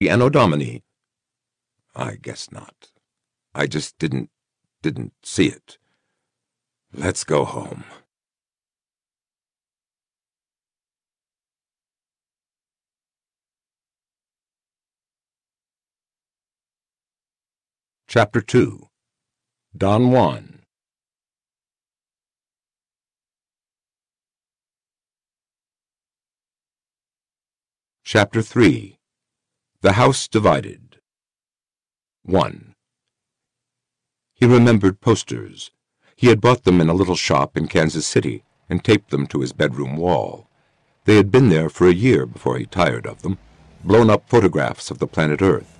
Anno Domini. I guess not. I just didn't, didn't see it. Let's go home. Chapter 2 Don Juan Chapter 3 The House Divided 1 He remembered posters. He had bought them in a little shop in Kansas City and taped them to his bedroom wall. They had been there for a year before he tired of them, blown-up photographs of the planet Earth,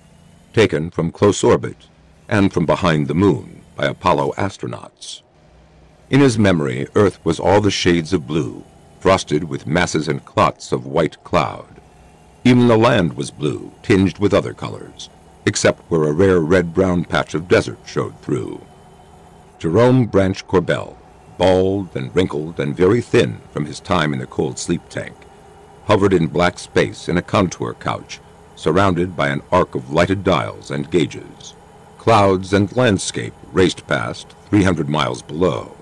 taken from close orbit and from behind the moon by Apollo astronauts. In his memory, Earth was all the shades of blue, frosted with masses and clots of white cloud. Even the land was blue, tinged with other colors, except where a rare red-brown patch of desert showed through. Jerome Branch Corbell, bald and wrinkled and very thin from his time in the cold sleep tank, hovered in black space in a contour couch, surrounded by an arc of lighted dials and gauges. Clouds and landscape raced past 300 miles below.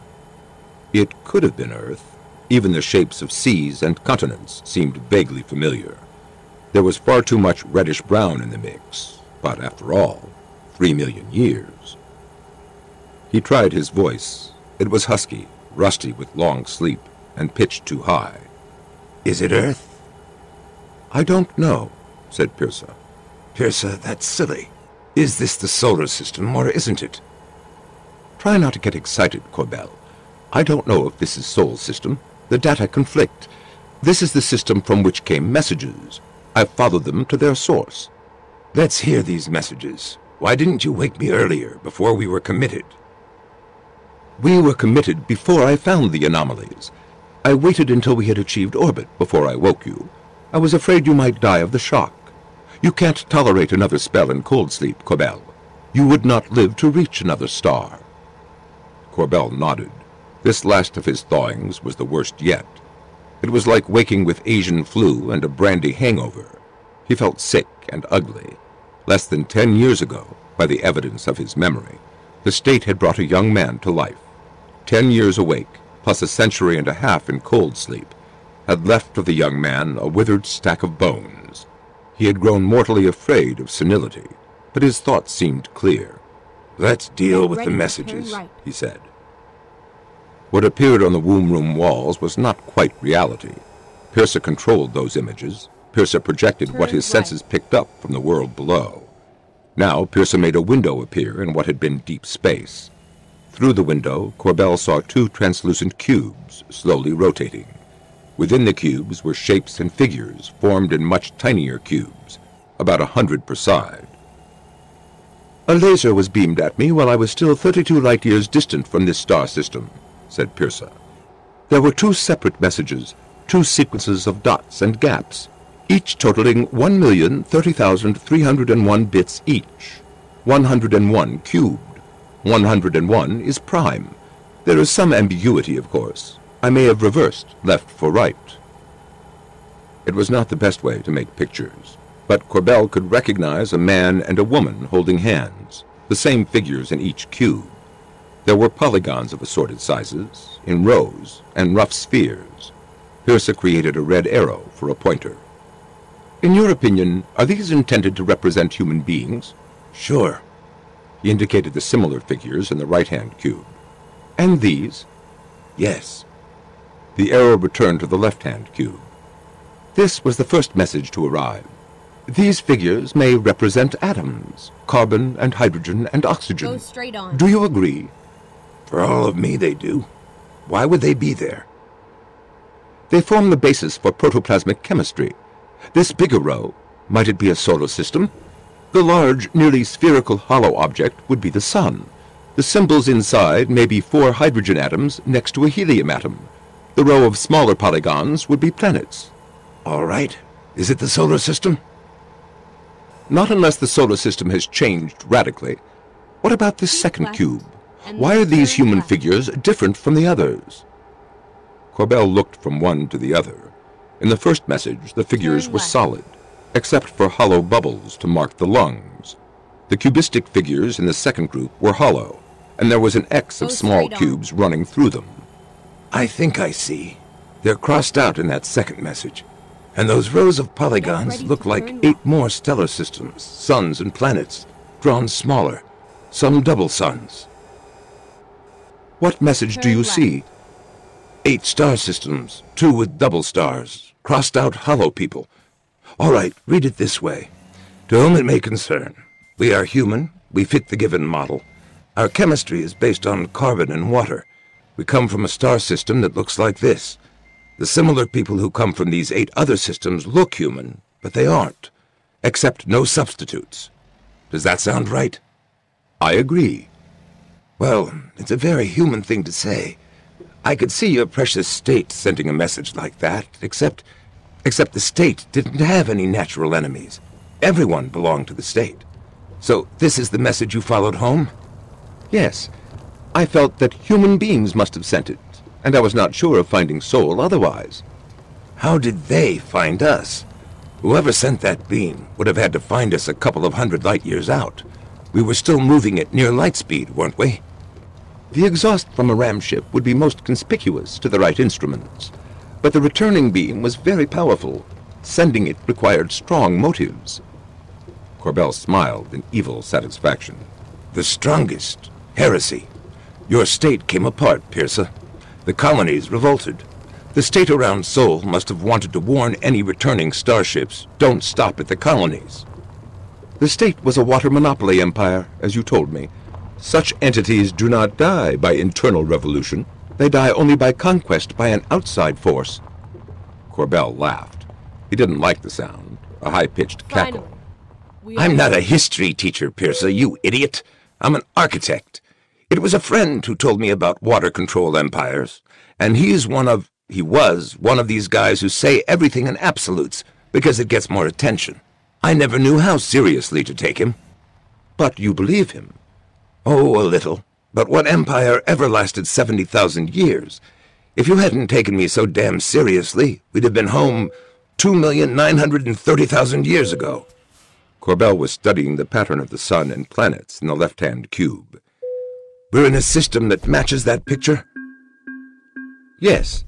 It could have been Earth. Even the shapes of seas and continents seemed vaguely familiar. There was far too much reddish-brown in the mix, but after all, three million years. He tried his voice. It was husky, rusty with long sleep, and pitched too high. Is it Earth? I don't know, said Peerssa. Peerssa, that's silly. Is this the solar system, or isn't it? Try not to get excited, Corbell. I don't know if this is Sol system. The data conflict. This is the system from which came messages. I've followed them to their source. Let's hear these messages. Why didn't you wake me earlier, before we were committed? We were committed before I found the anomalies. I waited until we had achieved orbit before I woke you. I was afraid you might die of the shock. You can't tolerate another spell in cold sleep, Corbell. You would not live to reach another star. Corbell nodded. This last of his thawings was the worst yet. It was like waking with Asian flu and a brandy hangover. He felt sick and ugly. Less than ten years ago, by the evidence of his memory, the state had brought a young man to life. Ten years awake, plus a century and a half in cold sleep, had left of the young man a withered stack of bones. He had grown mortally afraid of senility, but his thoughts seemed clear. Let's deal with the messages, he said. What appeared on the womb room walls was not quite reality. Peerssa controlled those images. Peerssa projected what his senses picked up from the world below. Now Peerssa made a window appear in what had been deep space. Through the window, Corbell saw two translucent cubes slowly rotating. Within the cubes were shapes and figures formed in much tinier cubes, about a hundred per side. A laser was beamed at me while I was still 32 light-years distant from this star system, said Peerssa. There were two separate messages, two sequences of dots and gaps, each totaling 1,030,301 bits each. 101 cubed. 101 is prime. There is some ambiguity, of course. I may have reversed, left for right. It was not the best way to make pictures, but Corbell could recognize a man and a woman holding hands, the same figures in each cube. There were polygons of assorted sizes, in rows, and rough spheres. Peerssa created a red arrow for a pointer. In your opinion, are these intended to represent human beings? Sure. He indicated the similar figures in the right-hand cube. And these? Yes. The arrow returned to the left-hand cube. This was the first message to arrive. These figures may represent atoms, carbon and hydrogen and oxygen. Go straight on. Do you agree? For all of me, they do. Why would they be there? They form the basis for protoplasmic chemistry. This bigger row, might it be a solar system? The large, nearly spherical hollow object would be the sun. The symbols inside may be four hydrogen atoms next to a helium atom. The row of smaller polygons would be planets. All right. Is it the solar system? Not unless the solar system has changed radically. What about this second cube? Why are these human figures different from the others? Corbell looked from one to the other. In the first message, the figures were solid. except for hollow bubbles to mark the lungs. The cubistic figures in the second group were hollow, and there was an X of small cubes running through them. I think I see. They're crossed out in that second message. And those rows of polygons look like eight more stellar systems, suns and planets, drawn smaller, some double suns. What message do you see? Eight star systems, two with double stars, crossed out hollow people. All right, read it this way. To whom it may concern, we are human, we fit the given model. Our chemistry is based on carbon and water. We come from a star system that looks like this. The similar people who come from these eight other systems look human, but they aren't. Except no substitutes. Does that sound right? I agree. Well, it's a very human thing to say. I could see your precious state sending a message like that, except. except the state didn't have any natural enemies. Everyone belonged to the state. So, this is the message you followed home? Yes. I felt that human beings must have sent it, and I was not sure of finding Sol otherwise. How did they find us? Whoever sent that beam would have had to find us a couple of hundred light years out. We were still moving at near light speed, weren't we? The exhaust from a ram ship would be most conspicuous to the right instruments, but the returning beam was very powerful. Sending it required strong motives. Corbell smiled in evil satisfaction. The strongest. Heresy. Your state came apart, Peerssa. The colonies revolted. The state around Sol must have wanted to warn any returning starships, don't stop at the colonies. The state was a water monopoly empire, as you told me. Such entities do not die by internal revolution. They die only by conquest by an outside force. Corbell laughed. He didn't like the sound, a high-pitched cackle. I'm not a history teacher, Peerssa, you idiot. I'm an architect. It was a friend who told me about water control empires, and he's one of, he was one of these guys who say everything in absolutes because it gets more attention. I never knew how seriously to take him. But you believe him. Oh, a little. But what empire ever lasted 70,000 years? If you hadn't taken me so damn seriously, we'd have been home 2,930,000 years ago. Corbell was studying the pattern of the sun and planets in the left-hand cube. We're in a system that matches that picture? Yes.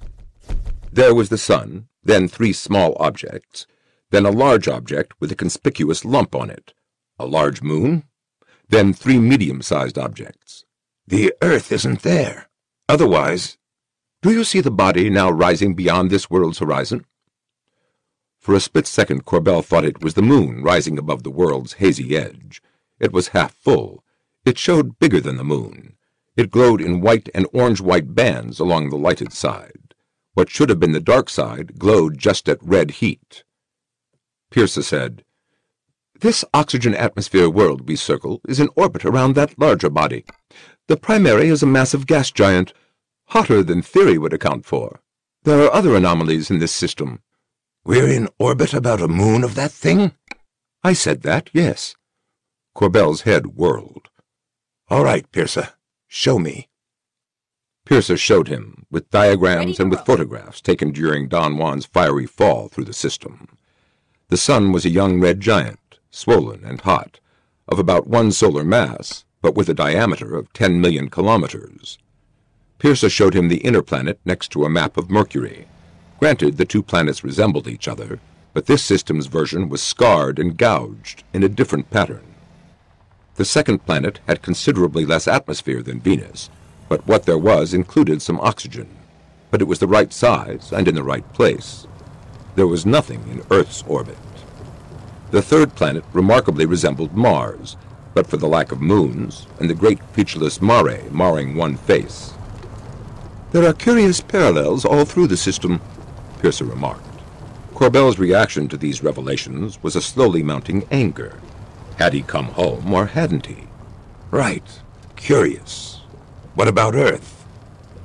There was the sun, then three small objects, then a large object with a conspicuous lump on it, a large moon, then three medium-sized objects. The Earth isn't there. Otherwise, Do you see the body now rising beyond this world's horizon? For a split second, Corbell thought it was the moon rising above the world's hazy edge. It was half full. It showed bigger than the moon. It glowed in white and orange-white bands along the lighted side. What should have been the dark side glowed just at red heat. Peerssa said, This oxygen atmosphere world we circle is in orbit around that larger body. The primary is a massive gas giant, hotter than theory would account for. There are other anomalies in this system. we're in orbit about a moon of that thing? I said that, yes. Corbell's head whirled. All right, Peerssa. Show me. Peerssa showed him, with diagrams and with photographs taken during Don Juan's fiery fall through the system. The sun was a young red giant, swollen and hot, of about one solar mass, but with a diameter of 10 million kilometers. Peerssa showed him the inner planet next to a map of Mercury. Granted, the two planets resembled each other, but this system's version was scarred and gouged in a different pattern. The second planet had considerably less atmosphere than Venus, but what there was included some oxygen. But it was the right size and in the right place. There was nothing in Earth's orbit. The third planet remarkably resembled Mars, but for the lack of moons and the great featureless mare marring one face. There are curious parallels all through the system, Peerssa remarked. Corbell's reaction to these revelations was a slowly mounting anger. Had he come home or hadn't he? Right. Curious. What about Earth?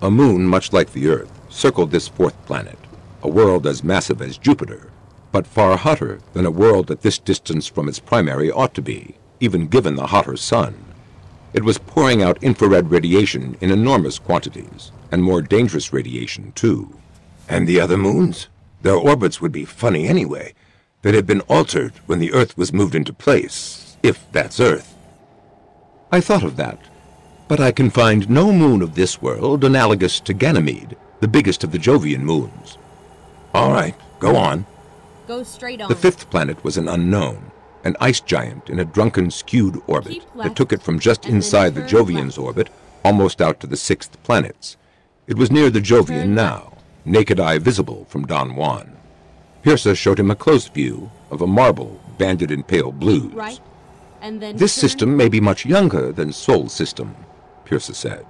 A moon much like the Earth circled this fourth planet, a world as massive as Jupiter, but far hotter than a world at this distance from its primary ought to be, even given the hotter sun. It was pouring out infrared radiation in enormous quantities, and more dangerous radiation, too. And the other moons? Their orbits would be funny anyway. They'd have been altered when the Earth was moved into place, if that's Earth. I thought of that, but I can find no moon of this world analogous to Ganymede, the biggest of the Jovian moons. All right, go on. Go straight on. The fifth planet was an unknown, an ice giant in a drunken, skewed orbit that took it from just inside the Jovian's left. orbit almost out to the sixth planets. It was near the Jovian now, naked eye visible from Don Juan. Peerssa showed him a close view of a marble banded in pale blues. right, and then This turn system may be much younger than Sol system, Peerssa said.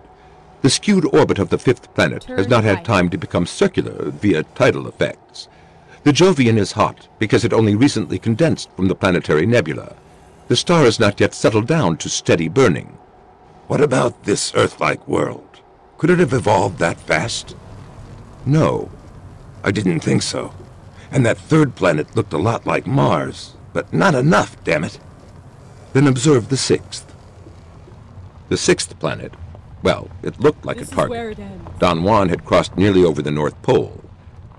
The skewed orbit of the fifth planet has not had right. time to become circular via tidal effects. The Jovian is hot because it only recently condensed from the planetary nebula. The star has not yet settled down to steady burning. What about this Earth-like world? Could it have evolved that fast? No, I didn't think so. And that third planet looked a lot like Mars, but not enough, damn it. then observe the sixth. The sixth planet, well, it looked like This a target. where it ends. Don Juan had crossed nearly over the North Pole.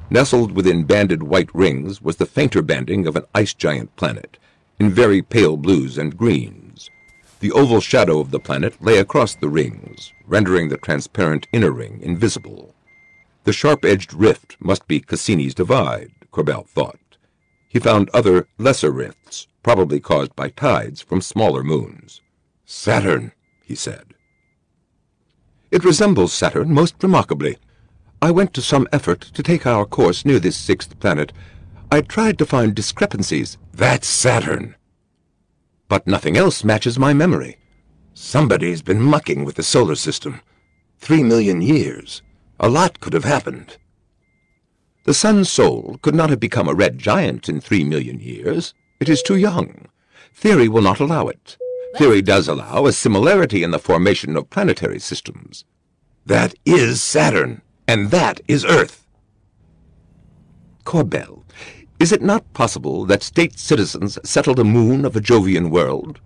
Nestled within banded white rings was the fainter banding of an ice giant planet, in very pale blues and greens. The oval shadow of the planet lay across the rings, rendering the transparent inner ring invisible. The sharp-edged rift must be Cassini's divide, Corbell thought. He found other, lesser rifts, probably caused by tides from smaller moons. Saturn, he said. It resembles Saturn most remarkably. I went to some effort to take our course near this sixth planet. I tried to find discrepancies, That's Saturn. but nothing else matches my memory. Somebody's been mucking with the solar system. Three million years. A lot could have happened. The sun's soul could not have become a red giant in three million years. It is too young. Theory will not allow it. Theory does allow a similarity in the formation of planetary systems. That is Saturn, and that is Earth. Corbell, is it not possible that state citizens settled a moon of a Jovian world?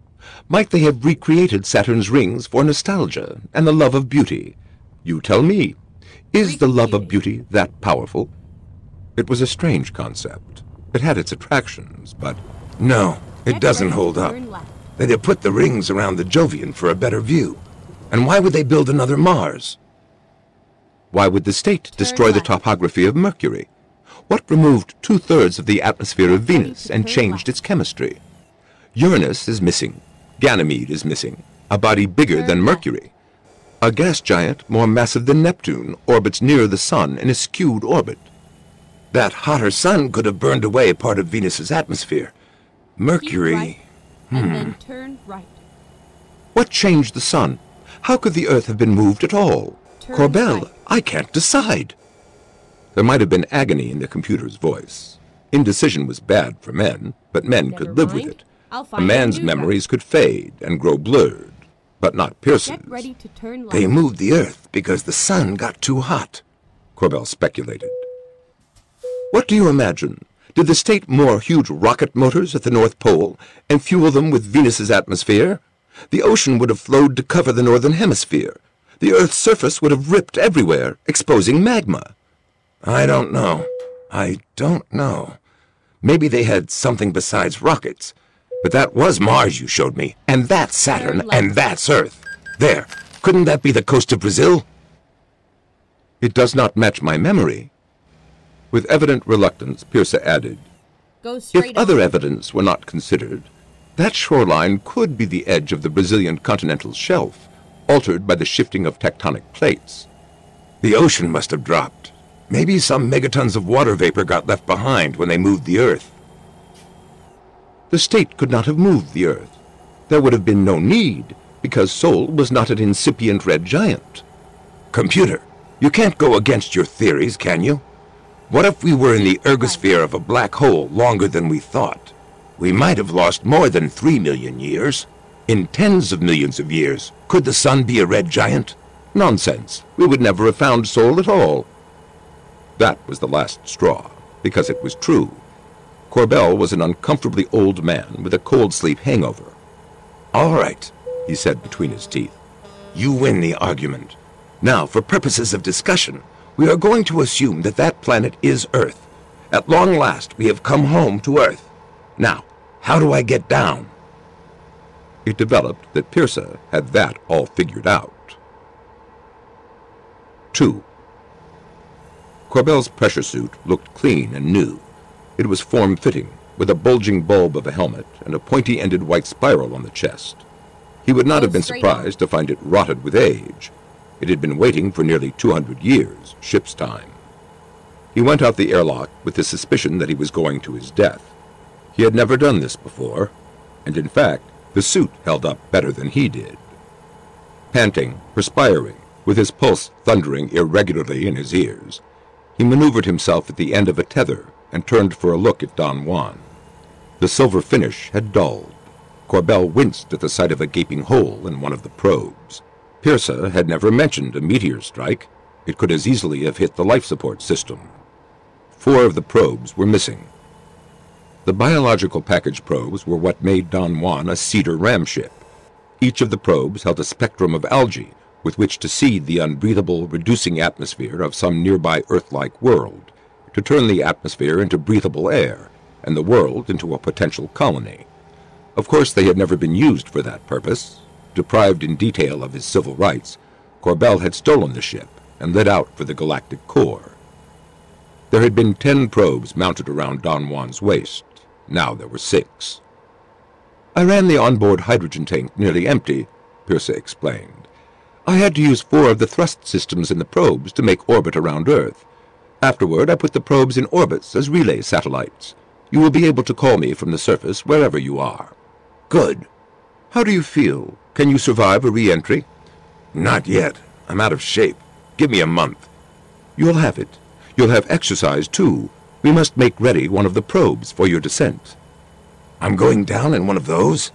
Might they have recreated Saturn's rings for nostalgia and the love of beauty? You tell me. Is the love of beauty that powerful? It was a strange concept. It had its attractions, but No, it doesn't hold up. They'd have put the rings around the Jovian for a better view. And why would they build another Mars? why would the state destroy the topography of Mercury? What removed two-thirds of the atmosphere of Venus and changed its chemistry? Uranus is missing. Ganymede is missing. A body bigger than. Mercury. A gas giant more massive than Neptune orbits near the Sun in a skewed orbit. That hotter sun could have burned away part of Venus's atmosphere. Mercury. Right, and then turn right. What changed the Sun? How could the Earth have been moved at all? Turn Corbell, right. I can't decide. There might have been agony in the computer's voice. Indecision was bad for men, but men Never could live with it. A man's memories could fade and grow blurred, but not Peerssa's. Get ready to turn. They moved the Earth because the sun got too hot. Corbell speculated. What do you imagine? Did the state moor huge rocket motors at the North Pole and fuel them with Venus's atmosphere? The ocean would have flowed to cover the northern hemisphere. The Earth's surface would have ripped everywhere, exposing magma. I don't know. I don't know. Maybe they had something besides rockets. But that was Mars you showed me, and that's Saturn, and that's Earth. There. Couldn't that be the coast of Brazil? It does not match my memory. With evident reluctance, Peerssa added, If other on. evidence were not considered, that shoreline could be the edge of the Brazilian continental shelf, altered by the shifting of tectonic plates. The ocean must have dropped. Maybe some megatons of water vapor got left behind when they moved the Earth. The state could not have moved the Earth. There would have been no need, because Sol was not an incipient red giant. Computer, you can't go against your theories, can you? What if we were in the ergosphere of a black hole longer than we thought? We might have lost more than three million years. In tens of millions of years, could the sun be a red giant? Nonsense. We would never have found Sol at all. That was the last straw, because it was true. Corbell was an uncomfortably old man with a cold sleep hangover, All right, he said between his teeth. you win the argument. Now, for purposes of discussion, we are going to assume that that planet is Earth. At long last, we have come home to Earth. Now, how do I get down? It developed that Peerssa had that all figured out. 2. Corbell's pressure suit looked clean and new. It was form-fitting, with a bulging bulb of a helmet and a pointy-ended white spiral on the chest. He would not have been surprised to find it rotted with age. It had been waiting for nearly 200 years, ship's time. He went out the airlock with the suspicion that he was going to his death. He had never done this before, and in fact, the suit held up better than he did. Panting, perspiring, with his pulse thundering irregularly in his ears, he maneuvered himself at the end of a tether and turned for a look at Don Juan. The silver finish had dulled. Corbell winced at the sight of a gaping hole in one of the probes. Peerssa had never mentioned a meteor strike. It could as easily have hit the life support system. Four of the probes were missing. The biological package probes were what made Don Juan a seeder ram ship. Each of the probes held a spectrum of algae with which to seed the unbreathable, reducing atmosphere of some nearby Earth-like world, to turn the atmosphere into breathable air, and the world into a potential colony. Of course, they had never been used for that purpose. Deprived in detail of his civil rights, Corbell had stolen the ship and lit out for the galactic core. There had been ten probes mounted around Don Juan's waist. Now there were six. I ran the onboard hydrogen tank nearly empty, Peerssa explained. I had to use four of the thrust systems in the probes to make orbit around Earth. Afterward, I put the probes in orbits as relay satellites. You will be able to call me from the surface wherever you are. Good. How do you feel? Can you survive a re-entry? Not yet. I'm out of shape. Give me a month. You'll have it. You'll have exercise, too. We must make ready one of the probes for your descent. I'm going down in one of those?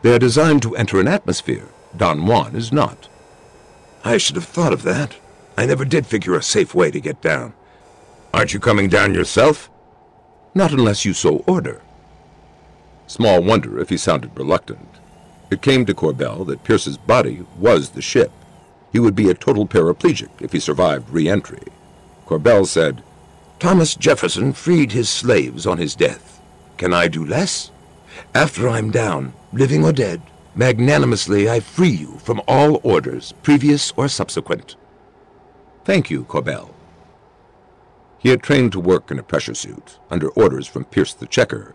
They are designed to enter an atmosphere. Don Juan is not. I should have thought of that. I never did figure a safe way to get down. Aren't you coming down yourself? Not unless you so order. Small wonder if he sounded reluctant. It came to Corbell that Peerssa's body was the ship. He would be a total paraplegic if he survived re-entry. Corbell said, Thomas Jefferson freed his slaves on his death. Can I do less? After I'm down, living or dead, magnanimously I free you from all orders, previous or subsequent. Thank you, Corbell. He had trained to work in a pressure suit, under orders from Peerssa the Checker,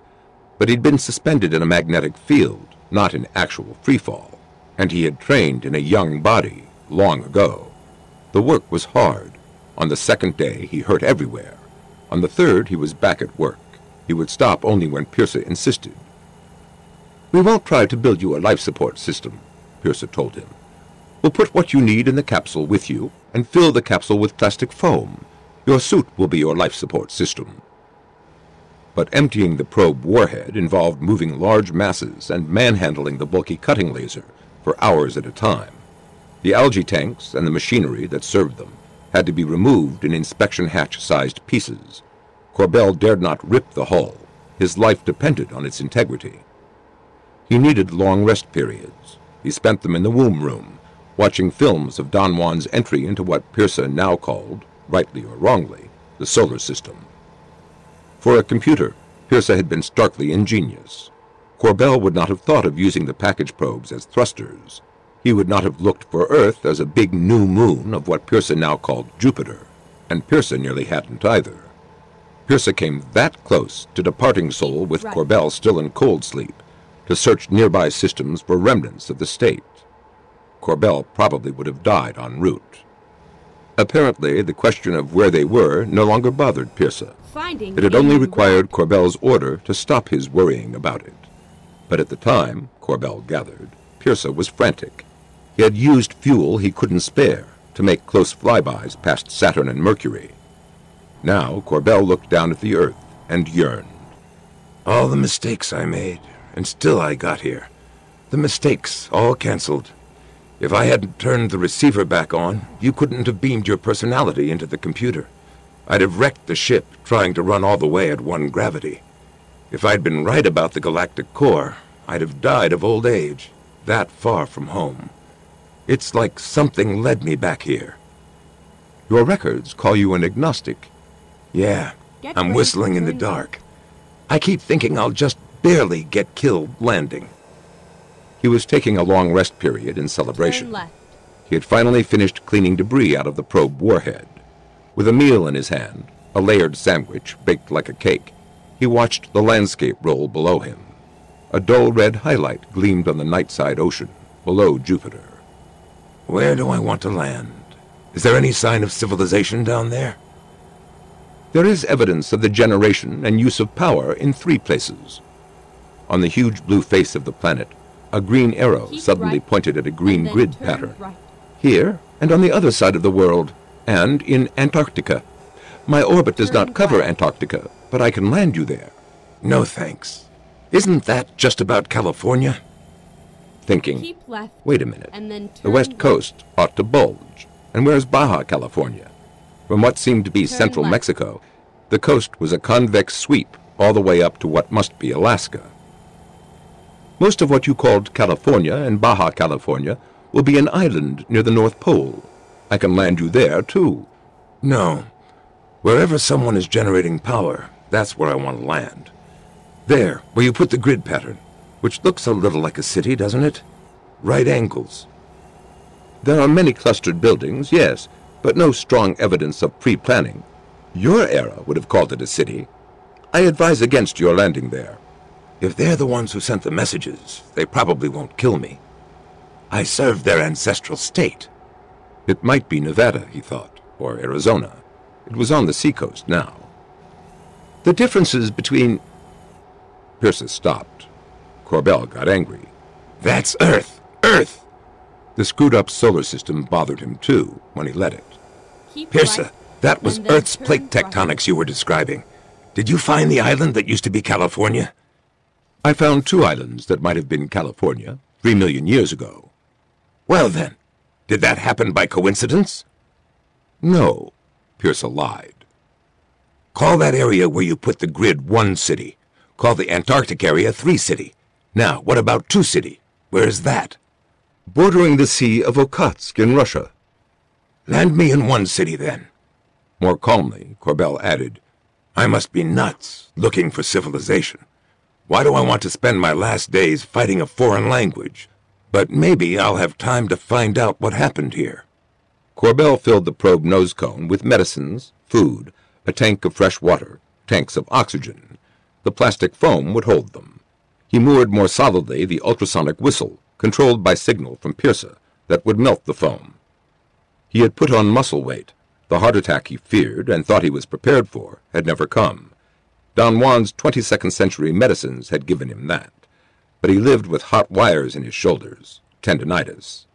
but he'd been suspended in a magnetic field, not in actual freefall, and he had trained in a young body long ago. The work was hard. On the second day, he hurt everywhere. On the third, he was back at work. He would stop only when Peerssa insisted. We won't try to build you a life support system, Peerssa told him. We'll put what you need in the capsule with you and fill the capsule with plastic foam. Your suit will be your life support system. But emptying the probe warhead involved moving large masses and manhandling the bulky cutting laser for hours at a time. The algae tanks and the machinery that served them had to be removed in inspection hatch-sized pieces. Corbell dared not rip the hull. His life depended on its integrity. He needed long rest periods. He spent them in the womb room, watching films of Don Juan's entry into what Peerssa now called, rightly or wrongly, the solar system. For a computer, Peerssa had been starkly ingenious. Corbell would not have thought of using the package probes as thrusters. He would not have looked for Earth as a big new moon of what Peerssa now called Jupiter, and Peerssa nearly hadn't either. Peerssa came that close to departing Sol with Right. Corbell still in cold sleep, to search nearby systems for remnants of the state. Corbell probably would have died en route. Apparently, the question of where they were no longer bothered Peerssa. Finding It had only required route. Corbell's order to stop his worrying about it. But at the time, Corbell gathered, Peerssa was frantic. He had used fuel he couldn't spare to make close flybys past Saturn and Mercury. Now, Corbell looked down at the Earth and yearned. All the mistakes I made, and still I got here. The mistakes, all cancelled. If I hadn't turned the receiver back on, you couldn't have beamed your personality into the computer. I'd have wrecked the ship, trying to run all the way at one gravity. If I'd been right about the galactic core, I'd have died of old age, that far from home. It's like something led me back here. Your records call you an agnostic. Yeah, Get I'm ready whistling in the dark. I keep thinking I'll just barely get killed landing. He was taking a long rest period in celebration. Turn left. He had finally finished cleaning debris out of the probe warhead. With a meal in his hand, a layered sandwich baked like a cake, he watched the landscape roll below him. A dull red highlight gleamed on the night-side ocean below Jupiter. Where do I want to land? Is there any sign of civilization down there? There is evidence of the generation and use of power in three places. On the huge blue face of the planet, a green arrow Keep suddenly right, pointed at a green grid pattern. Right. Here, and on the other side of the world, and in Antarctica. My orbit does Turn not cover right. Antarctica, but I can land you there. No thanks. Isn't that just about California? Thinking, left. wait a minute. And then turn The west coast ought to bulge. And where's Baja California? From what seemed to be Turn central left. Mexico, the coast was a convex sweep all the way up to what must be Alaska. Most of what you called California and Baja California will be an island near the North Pole. I can land you there, too. No. Wherever someone is generating power, that's where I want to land. There, where you put the grid pattern, which looks a little like a city, doesn't it? Right angles. There are many clustered buildings, yes, but no strong evidence of pre-planning. Your era would have called it a city. I advise against your landing there. If they're the ones who sent the messages, they probably won't kill me. I served their ancestral state. It might be Nevada, he thought, or Arizona. It was on the seacoast now. The differences between... Peerssa stopped. Corbell got angry. That's Earth! Earth! The screwed-up solar system bothered him, too, when he let it. Keep Peerssa, that was Earth's plate tectonics you were describing. Did you find the island that used to be California? I found two islands that might have been California three million years ago. Well then, did that happen by coincidence? No, Peerssa lied. Call that area where you put the grid one city. Call the Antarctic area three city. Now, what about two city? Where's that? Bordering the Sea of Okhotsk in Russia. Land me in one city then. More calmly, Corbell added, I must be nuts, looking for civilization. Why do I want to spend my last days fighting a foreign language? But maybe I'll have time to find out what happened here. Corbell filled the probe nose cone with medicines, food, a tank of fresh water, tanks of oxygen. The plastic foam would hold them. He moored more solidly the ultrasonic whistle, controlled by signal from Peerssa, that would melt the foam. He had put on muscle weight. The heart attack he feared and thought he was prepared for had never come. Don Juan's 22nd century medicines had given him that. But he lived with hot wires in his shoulders, tendonitis.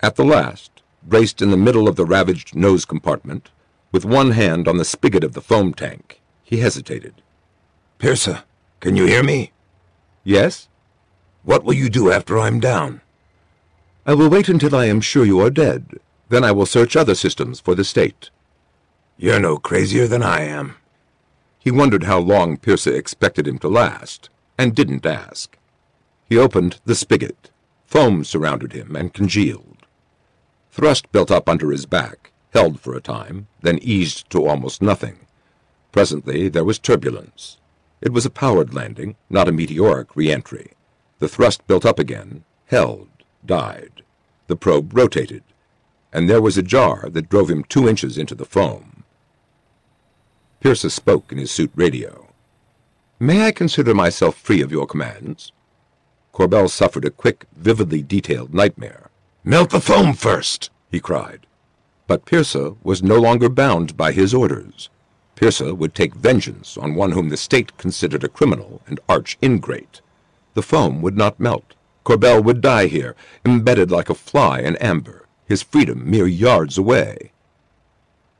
At the last, braced in the middle of the ravaged nose compartment, with one hand on the spigot of the foam tank, he hesitated. Peerssa, can you hear me? Yes? What will you do after I'm down? I will wait until I am sure you are dead. Then I will search other systems for the state. You're no crazier than I am. He wondered how long Peerssa expected him to last, and didn't ask. He opened the spigot. Foam surrounded him and congealed. Thrust built up under his back, held for a time, then eased to almost nothing. Presently there was turbulence. It was a powered landing, not a meteoric re-entry. The thrust built up again, held, died. The probe rotated, and there was a jar that drove him two inches into the foam. Peerssa spoke in his suit radio. May I consider myself free of your commands? Corbell suffered a quick, vividly detailed nightmare. Melt the foam first, he cried. But Peerssa was no longer bound by his orders. Peerssa would take vengeance on one whom the state considered a criminal and arch ingrate. The foam would not melt. Corbell would die here, embedded like a fly in amber, his freedom mere yards away.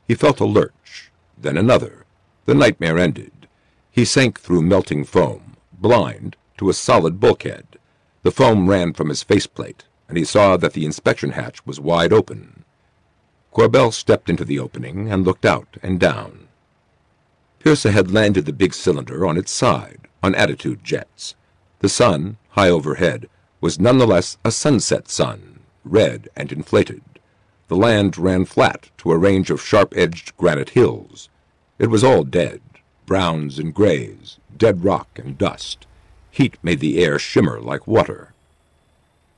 He felt a lurch, then another. The nightmare ended. He sank through melting foam, blind, to a solid bulkhead. The foam ran from his faceplate, and he saw that the inspection hatch was wide open. Corbell stepped into the opening and looked out and down. Peerssa had landed the big cylinder on its side, on attitude jets. The sun, high overhead, was nonetheless a sunset sun, red and inflated. The land ran flat to a range of sharp-edged granite hills. It was all dead, browns and grays, dead rock and dust. Heat made the air shimmer like water.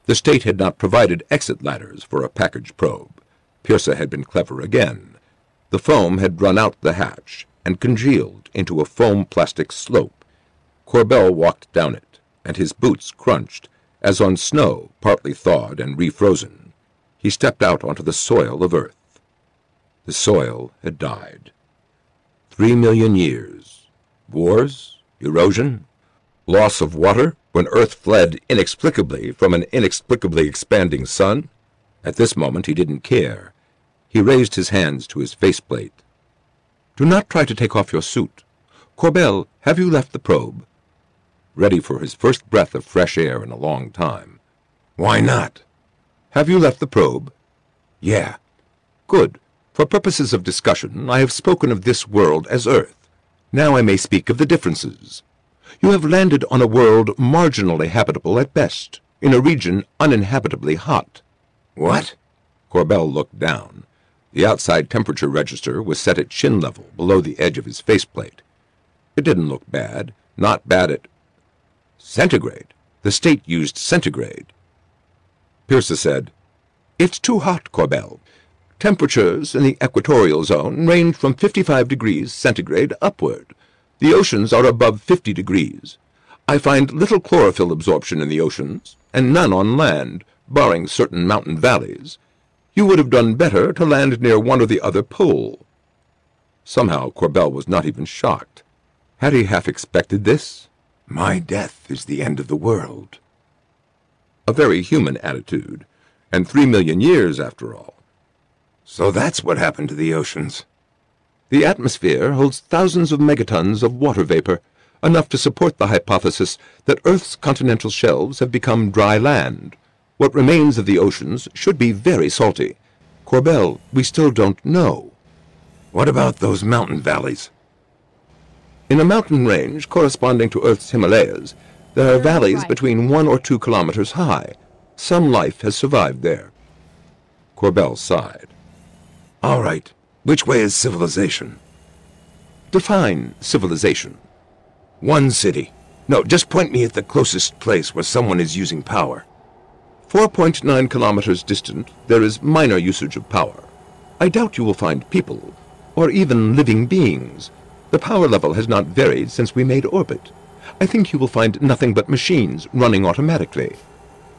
The state had not provided exit ladders for a package probe. Peerssa had been clever again. The foam had run out the hatch and congealed into a foam plastic slope. Corbell walked down it, and his boots crunched, as on snow partly thawed and refrozen. He stepped out onto the soil of Earth. The soil had died. Three million years. Wars? Erosion? Loss of water when Earth fled inexplicably from an inexplicably expanding sun? At this moment he didn't care. He raised his hands to his faceplate. Do not try to take off your suit. Corbell, have you left the probe? Ready for his first breath of fresh air in a long time. Why not? Have you left the probe? Yeah. Good. For purposes of discussion, I have spoken of this world as Earth. Now I may speak of the differences. You have landed on a world marginally habitable at best, in a region uninhabitably hot. What? Corbell looked down. The outside temperature register was set at chin level below the edge of his faceplate. It didn't look bad. Not bad at... Centigrade. The state used centigrade. Peerssa said, It's too hot, Corbell. Temperatures in the equatorial zone range from 55 degrees centigrade upward. The oceans are above 50 degrees. I find little chlorophyll absorption in the oceans, and none on land, barring certain mountain valleys. You would have done better to land near one or the other pole. Somehow Corbell was not even shocked. Had he half expected this? My death is the end of the world. A very human attitude, and three million years after all. So that's what happened to the oceans. The atmosphere holds thousands of megatons of water vapor, enough to support the hypothesis that Earth's continental shelves have become dry land. What remains of the oceans should be very salty. Corbell, we still don't know. What about those mountain valleys? In a mountain range corresponding to Earth's Himalayas, there are valleys right. between one or two kilometers high. Some life has survived there. Corbell sighed. All right. Which way is civilization? Define civilization. One city. No, just point me at the closest place where someone is using power. 4.9 kilometers distant, there is minor usage of power. I doubt you will find people, or even living beings. The power level has not varied since we made orbit. I think you will find nothing but machines running automatically.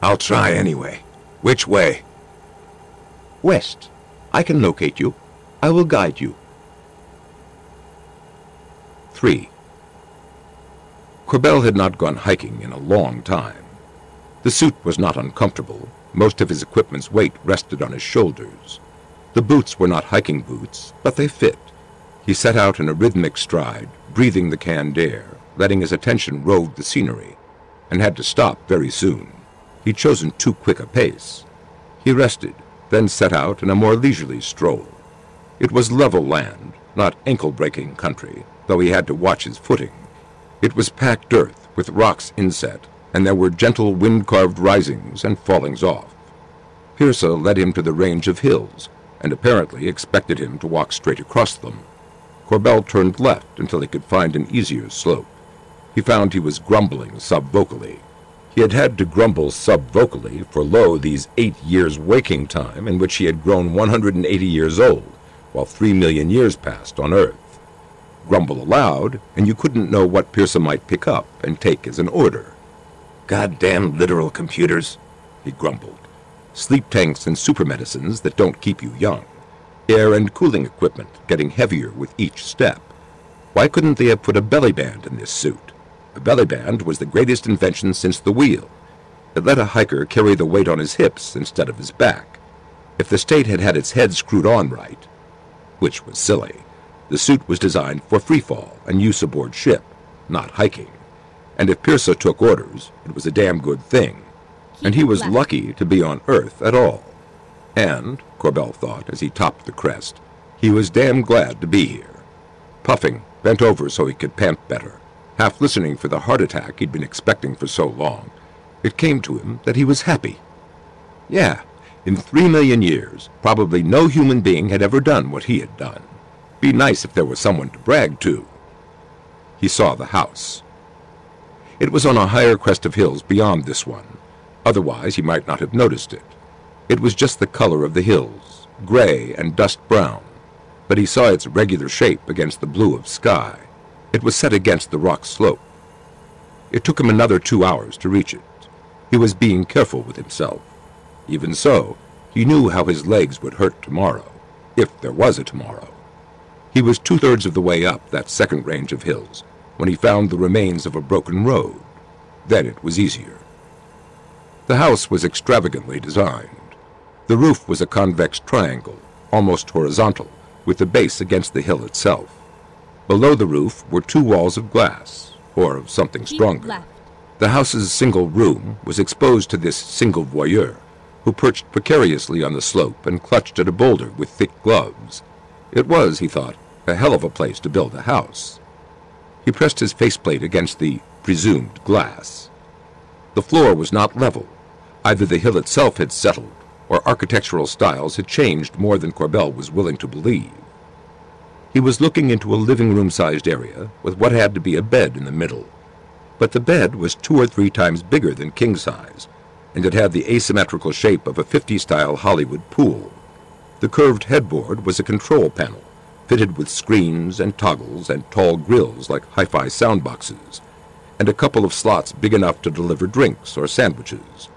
I'll try anyway. Which way? West. I can locate you. I will guide you. 3. Corbell had not gone hiking in a long time. The suit was not uncomfortable. Most of his equipment's weight rested on his shoulders. The boots were not hiking boots, but they fit. He set out in a rhythmic stride, breathing the canned air, letting his attention rove the scenery, and had to stop very soon. He'd chosen too quick a pace. He rested, then set out in a more leisurely stroll. It was level land, not ankle-breaking country, though he had to watch his footing. It was packed earth with rocks inset, and there were gentle wind-carved risings and fallings off. Peerssa led him to the range of hills, and apparently expected him to walk straight across them. Corbell turned left until he could find an easier slope. He found he was grumbling subvocally. He had had to grumble subvocally for lo these eight years waking time in which he had grown 180 years old, while three million years passed on Earth. Grumble aloud, and you couldn't know what Peerssa might pick up and take as an order. Goddamn literal computers. he grumbled. Sleep tanks and super medicines that don't keep you young. Air and cooling equipment getting heavier with each step. Why couldn't they have put a belly band in this suit? A belly band was the greatest invention since the wheel. It let a hiker carry the weight on his hips instead of his back. If the state had had its head screwed on right, which was silly, the suit was designed for free fall and use aboard ship, not hiking. And if Peerssa took orders, it was a damn good thing. Keep and he was left. lucky to be on Earth at all. And, Corbell thought as he topped the crest, he was damn glad to be here. Puffing, bent over so he could pant better, half listening for the heart attack he'd been expecting for so long, it came to him that he was happy. Yeah, in three million years, probably no human being had ever done what he had done. Be nice if there was someone to brag to. he saw the house. It was on a higher crest of hills beyond this one. Otherwise, he might not have noticed it. It was just the color of the hills, gray and dust brown, but he saw its regular shape against the blue of sky. It was set against the rock slope. It took him another two hours to reach it. He was being careful with himself. Even so, he knew how his legs would hurt tomorrow, if there was a tomorrow. He was two-thirds of the way up that second range of hills when he found the remains of a broken road. Then it was easier. The house was extravagantly designed. The roof was a convex triangle, almost horizontal, with the base against the hill itself. Below the roof were two walls of glass, or of something stronger. The house's single room was exposed to this single voyeur, who perched precariously on the slope and clutched at a boulder with thick gloves. It was, he thought, a hell of a place to build a house. He pressed his faceplate against the presumed glass. The floor was not level. Either the hill itself had settled, or architectural styles had changed more than Corbell was willing to believe. He was looking into a living room-sized area with what had to be a bed in the middle. But the bed was two or three times bigger than king size, and it had the asymmetrical shape of a 50-style Hollywood pool. The curved headboard was a control panel, fitted with screens and toggles and tall grills like hi-fi sound boxes, and a couple of slots big enough to deliver drinks or sandwiches.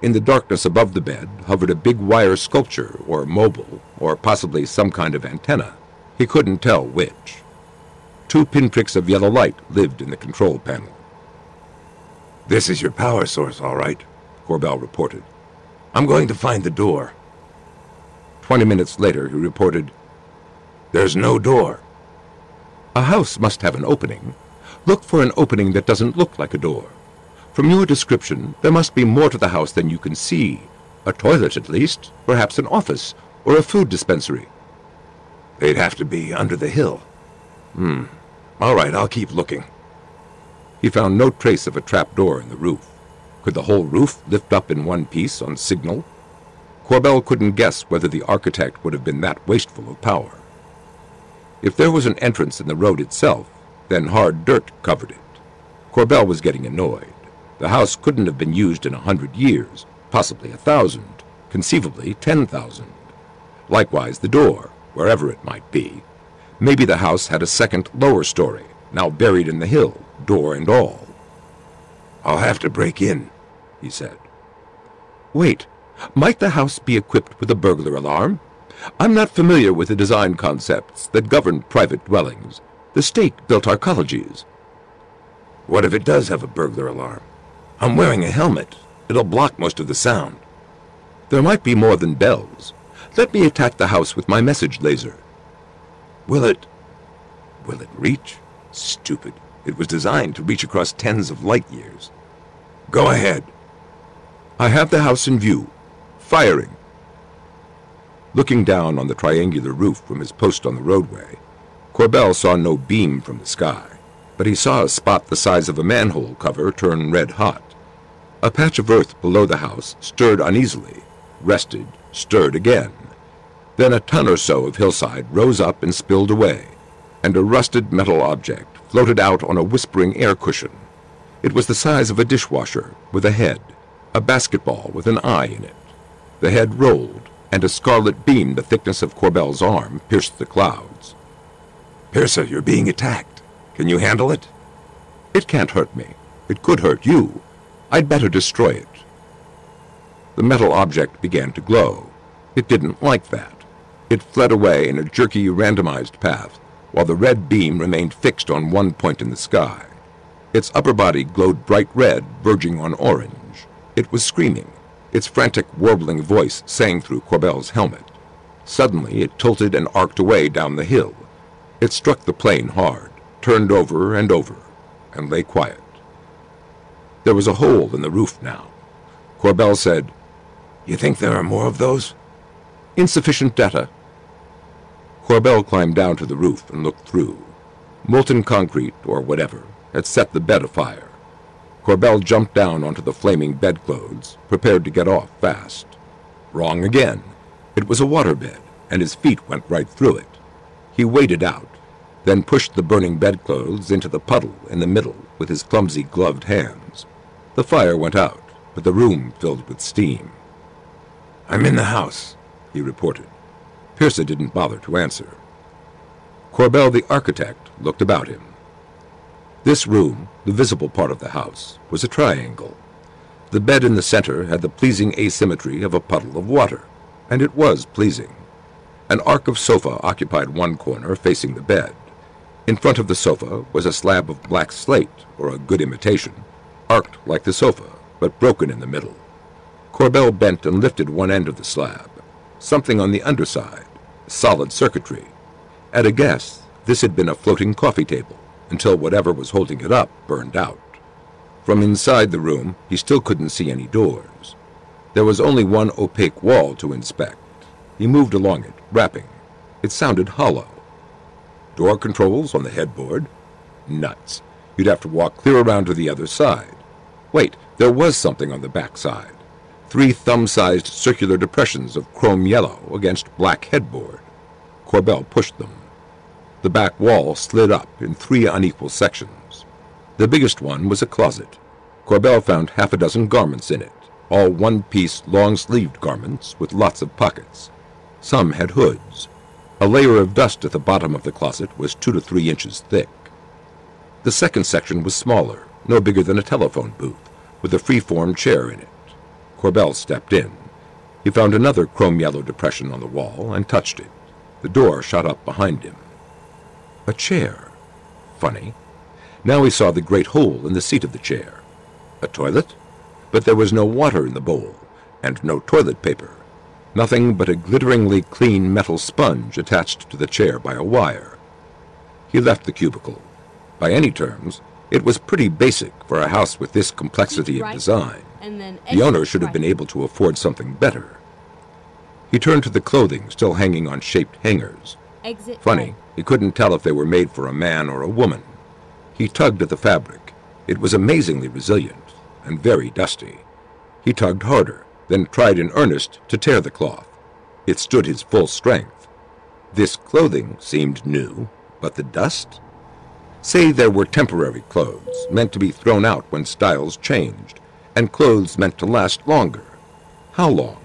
In the darkness above the bed hovered a big wire sculpture or mobile, or possibly some kind of antenna. He couldn't tell which. Two pinpricks of yellow light lived in the control panel. This is your power source, all right, Corbell reported. I'm going to find the door. Twenty minutes later, he reported, There's no door. A house must have an opening. Look for an opening that doesn't look like a door. From your description, there must be more to the house than you can see. A toilet, at least, perhaps an office, or a food dispensary. They'd have to be under the hill. Hmm. All right, I'll keep looking. He found no trace of a trap door in the roof. Could the whole roof lift up in one piece on signal? Corbell couldn't guess whether the architect would have been that wasteful of power. If there was an entrance in the road itself, then hard dirt covered it. Corbell was getting annoyed. The house couldn't have been used in a hundred years, possibly a thousand, conceivably ten thousand. Likewise the door, wherever it might be. Maybe the house had a second lower story, now buried in the hill, door and all. I'll have to break in. he said. Wait, might the house be equipped with a burglar alarm? I'm not familiar with the design concepts that govern private dwellings. The state built our colleges. What if it does have a burglar alarm? I'm wearing a helmet. It'll block most of the sound. There might be more than bells. Let me attack the house with my message laser. Will it... Will it reach? Stupid. It was designed to reach across tens of light years. Go ahead. I have the house in view. Firing. Looking down on the triangular roof from his post on the roadway, Corbell saw no beam from the sky, but he saw a spot the size of a manhole cover turn red hot. A patch of earth below the house stirred uneasily, rested, stirred again. Then a ton or so of hillside rose up and spilled away, and a rusted metal object floated out on a whispering air cushion. It was the size of a dishwasher, with a head, a basketball with an eye in it. The head rolled, and a scarlet beam the thickness of Corbell's arm pierced the clouds. Peerssa, you're being attacked. Can you handle it? It can't hurt me. It could hurt you. I'd better destroy it. The metal object began to glow. It didn't like that. It fled away in a jerky, randomized path, while the red beam remained fixed on one point in the sky. Its upper body glowed bright red, verging on orange. It was screaming. Its frantic, warbling voice sang through Corbell's helmet. Suddenly, it tilted and arced away down the hill. It struck the plane hard, turned over and over, and lay quiet. There was a hole in the roof now. Corbell said, You think there are more of those? Insufficient data. Corbell climbed down to the roof and looked through. Molten concrete, or whatever, had set the bed afire. Corbell jumped down onto the flaming bedclothes, prepared to get off fast. Wrong again. It was a waterbed, and his feet went right through it. He waded out. then pushed the burning bedclothes into the puddle in the middle with his clumsy gloved hands. The fire went out, but the room filled with steam. I'm in the house, he reported. Peerssa didn't bother to answer. Corbell the architect looked about him. This room, the visible part of the house, was a triangle. The bed in the center had the pleasing asymmetry of a puddle of water, and it was pleasing. An arc of sofa occupied one corner facing the bed. In front of the sofa was a slab of black slate, or a good imitation, arced like the sofa, but broken in the middle. Corbell bent and lifted one end of the slab. Something on the underside, solid circuitry. At a guess, this had been a floating coffee table, until whatever was holding it up burned out. From inside the room, he still couldn't see any doors. There was only one opaque wall to inspect. He moved along it, rapping. It sounded hollow. Door controls on the headboard? Nuts. You'd have to walk clear around to the other side. Wait, there was something on the back side. Three thumb-sized circular depressions of chrome yellow against black headboard. Corbell pushed them. The back wall slid up in three unequal sections. The biggest one was a closet. Corbell found half a dozen garments in it, all one-piece, long-sleeved garments with lots of pockets. Some had hoods. A layer of dust at the bottom of the closet was two to three inches thick. The second section was smaller, no bigger than a telephone booth, with a free-form chair in it. Corbell stepped in. He found another chrome-yellow depression on the wall and touched it. The door shot up behind him. A chair. Funny. Now he saw the great hole in the seat of the chair. A toilet? But there was no water in the bowl, and no toilet paper. Nothing but a glitteringly clean metal sponge attached to the chair by a wire. He left the cubicle. By any terms, it was pretty basic for a house with this complexity of design. And then The owner should have been able to afford something better. He turned to the clothing still hanging on shaped hangers. Exit Funny, he couldn't tell if they were made for a man or a woman. He tugged at the fabric. It was amazingly resilient and very dusty. He tugged harder, then tried in earnest to tear the cloth. It stood his full strength. This clothing seemed new, but the dust? Say there were temporary clothes, meant to be thrown out when styles changed, and clothes meant to last longer. How long?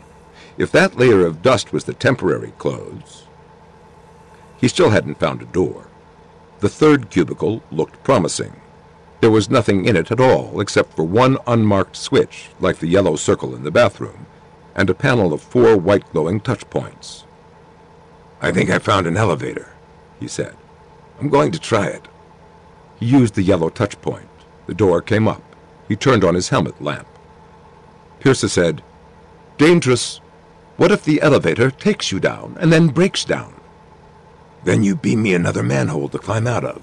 If that layer of dust was the temporary clothes, he still hadn't found a door. The third cubicle looked promising. There was nothing in it at all except for one unmarked switch, like the yellow circle in the bathroom, and a panel of four white glowing touch points. I think I found an elevator, He said. I'm going to try it. He used the yellow touch point. The door came up. He turned on his helmet lamp. Peerssa said, Dangerous. What if the elevator takes you down and then breaks down? Then you beam me another manhole to climb out of.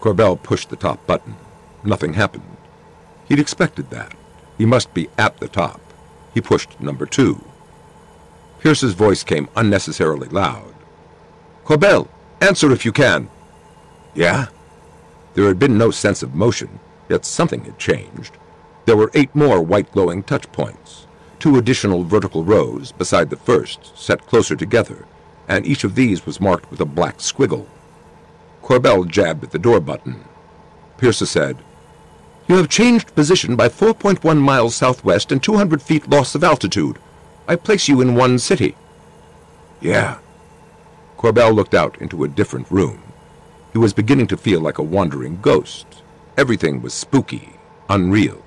Corbell pushed the top button. Nothing happened. He'd expected that. He must be at the top. He pushed number two. Peerssa's voice came unnecessarily loud. Corbell, answer if you can. Yeah? There had been no sense of motion, yet something had changed. There were eight more white glowing touch points, two additional vertical rows beside the first, set closer together, and each of these was marked with a black squiggle. Corbell jabbed at the door button. Peerssa said, You have changed position by 4.1 miles southwest and 200 feet loss of altitude. I place you in one city. Yeah. Corbell looked out into a different room. He was beginning to feel like a wandering ghost. Everything was spooky, unreal.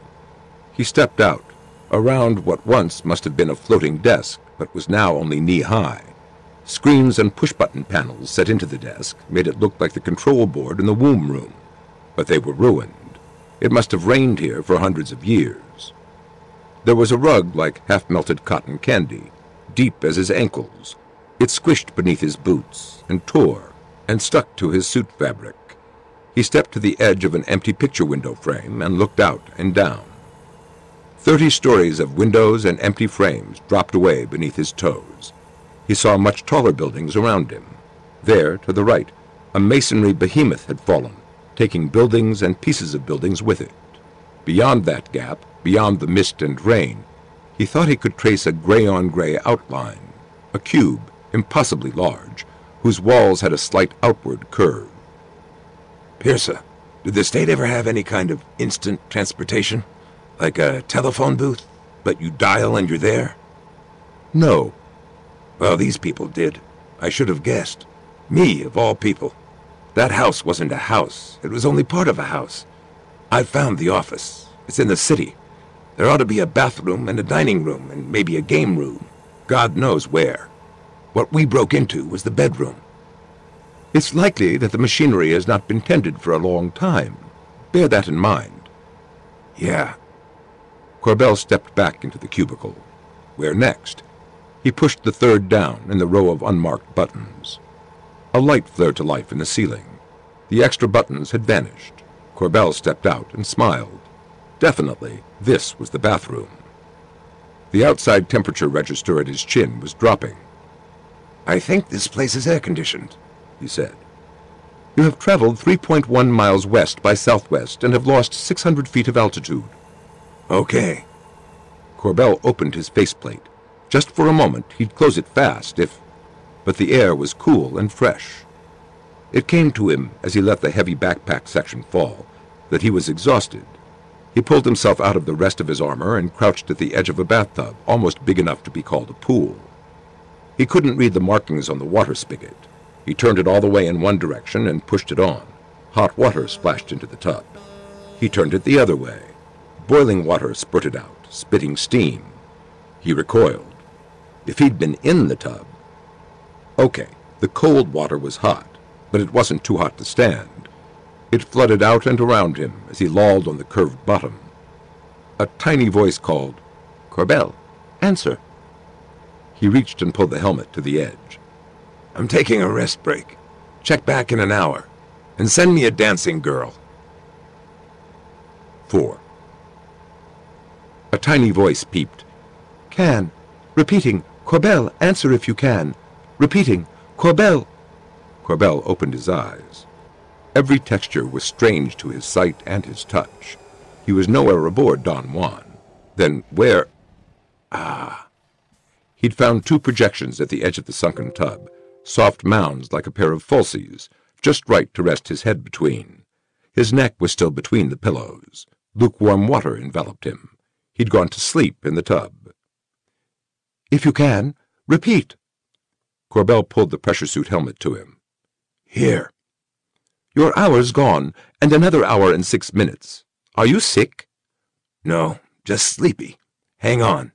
He stepped out, around what once must have been a floating desk, but was now only knee-high. Screens and push-button panels set into the desk made it look like the control board in the womb room. But they were ruined. It must have rained here for hundreds of years. There was a rug like half-melted cotton candy, deep as his ankles. It squished beneath his boots and tore and stuck to his suit fabric. He stepped to the edge of an empty picture window frame and looked out and down. Thirty stories of windows and empty frames dropped away beneath his toes. He saw much taller buildings around him. There, to the right, a masonry behemoth had fallen, taking buildings and pieces of buildings with it. Beyond that gap, beyond the mist and rain, he thought he could trace a gray-on-gray outline, a cube, impossibly large, whose walls had a slight outward curve. Peerssa, did the state ever have any kind of instant transportation? Like a telephone booth, but you dial and you're there? No, Well, these people did. I should have guessed. Me, of all people. That house wasn't a house. It was only part of a house. I found the office. It's in the city. There ought to be a bathroom and a dining room and maybe a game room. God knows where. What we broke into was the bedroom. It's likely that the machinery has not been tended for a long time. Bear that in mind. Yeah, Corbell stepped back into the cubicle. Where next? He pushed the third down in the row of unmarked buttons. A light flared to life in the ceiling. The extra buttons had vanished. Corbell stepped out and smiled. Definitely, this was the bathroom. The outside temperature register at his chin was dropping. I think this place is air-conditioned. He said. You have traveled 3.1 miles west by southwest and have lost 600 feet of altitude. Okay. Corbell opened his faceplate. Just for a moment, he'd close it fast if... But the air was cool and fresh. It came to him as he let the heavy backpack section fall that he was exhausted. He pulled himself out of the rest of his armor and crouched at the edge of a bathtub, almost big enough to be called a pool. He couldn't read the markings on the water spigot. He turned it all the way in one direction and pushed it on. Hot water splashed into the tub. He turned it the other way. Boiling water spurted out, spitting steam. He recoiled. If he'd been in the tub... Okay, the cold water was hot, but it wasn't too hot to stand. It flooded out and around him as he lolled on the curved bottom. A tiny voice called, Corbell, answer. He reached and pulled the helmet to the edge. I'm taking a rest break. Check back in an hour. And send me a dancing girl. 4. A tiny voice peeped. Can. Repeating, Corbell, answer if you can. Repeating, Corbell. Corbell opened his eyes. Every texture was strange to his sight and his touch. He was nowhere aboard Don Juan. Then where... Ah. He'd found two projections at the edge of the sunken tub, soft mounds like a pair of falsies, just right to rest his head between. His neck was still between the pillows. Lukewarm water enveloped him. He'd gone to sleep in the tub. If you can, repeat. Corbell pulled the pressure suit helmet to him. Here. Your hour's gone, and another hour and six minutes. Are you sick? No, just sleepy. Hang on.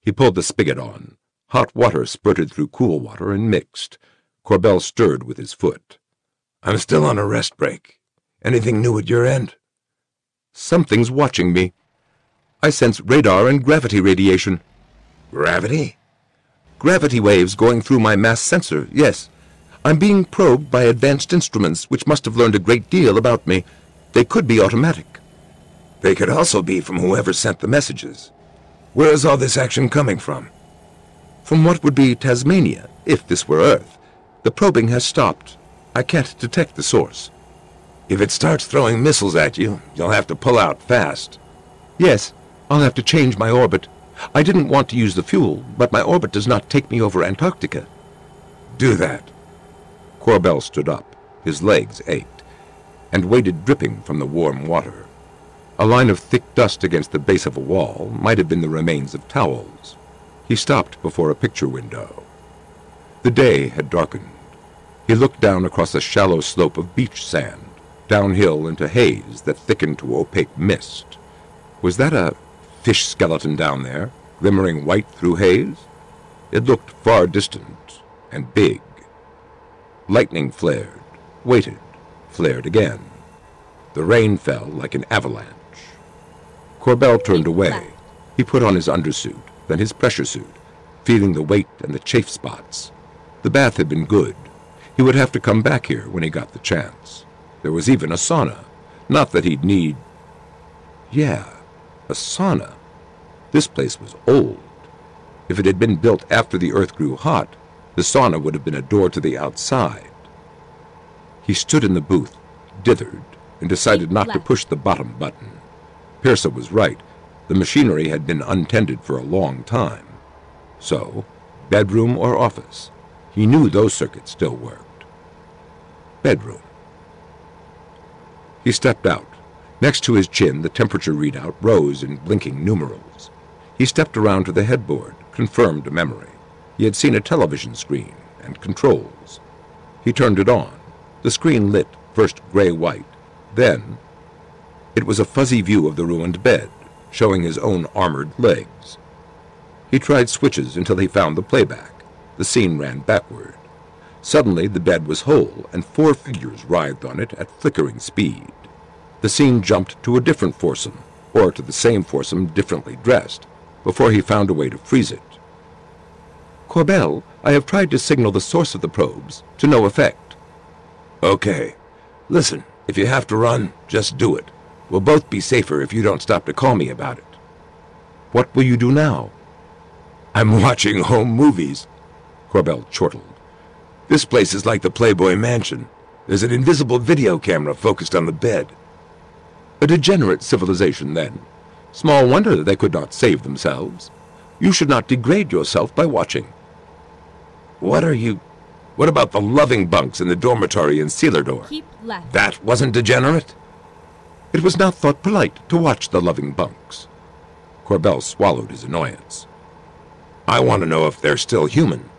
He pulled the spigot on. Hot water spurted through cool water and mixed. Corbell stirred with his foot. I'm still on a rest break. Anything new at your end? Something's watching me. I sense radar and gravity radiation. Gravity? Gravity waves going through my mass sensor, yes. I'm being probed by advanced instruments which must have learned a great deal about me. They could be automatic. They could also be from whoever sent the messages. Where is all this action coming from? From what would be Tasmania, if this were Earth. The probing has stopped. I can't detect the source. If it starts throwing missiles at you, you'll have to pull out fast. Yes, I'll have to change my orbit. I didn't want to use the fuel, but my orbit does not take me over Antarctica. Do that. Corbell stood up. His legs ached, and waded dripping from the warm water. A line of thick dust against the base of a wall might have been the remains of towels. He stopped before a picture window. The day had darkened. He looked down across a shallow slope of beach sand, downhill into haze that thickened to opaque mist. Was that a fish skeleton down there, glimmering white through haze? It looked far distant and big. Lightning flared, waited, flared again. The rain fell like an avalanche. Corbell turned away. He put on his undersuit, then his pressure suit, feeling the weight and the chafe spots. The bath had been good. He would have to come back here when he got the chance. There was even a sauna. Not that he'd need... Yeah, a sauna. This place was old. If it had been built after the earth grew hot, the sauna would have been a door to the outside. He stood in the booth, dithered, and decided not to push the bottom button. Peerssa was right. The machinery had been untended for a long time. So, bedroom or office? He knew those circuits still worked. Bedroom. He stepped out. Next to his chin, the temperature readout rose in blinking numerals. He stepped around to the headboard, confirmed a memory. He had seen a television screen and controls. He turned it on. The screen lit, first gray-white, then... It was a fuzzy view of the ruined bed, showing his own armored legs. He tried switches until he found the playback. The scene ran backward. Suddenly the bed was whole, and four figures writhed on it at flickering speed. The scene jumped to a different foursome, or to the same foursome differently dressed, before he found a way to freeze it. Corbell, I have tried to signal the source of the probes, to no effect. Okay. Listen, if you have to run, just do it. We'll both be safer if you don't stop to call me about it. What will you do now? I'm watching home movies. Corbell chortled. This place is like the Playboy Mansion. There's an invisible video camera focused on the bed. A degenerate civilization, then. Small wonder that they could not save themselves. You should not degrade yourself by watching. What are you... What about the loving bunks in the dormitory in Sealerdor? Keep left. That wasn't degenerate? It was not thought polite to watch the loving bunks. Corbell swallowed his annoyance. I want to know if they're still human.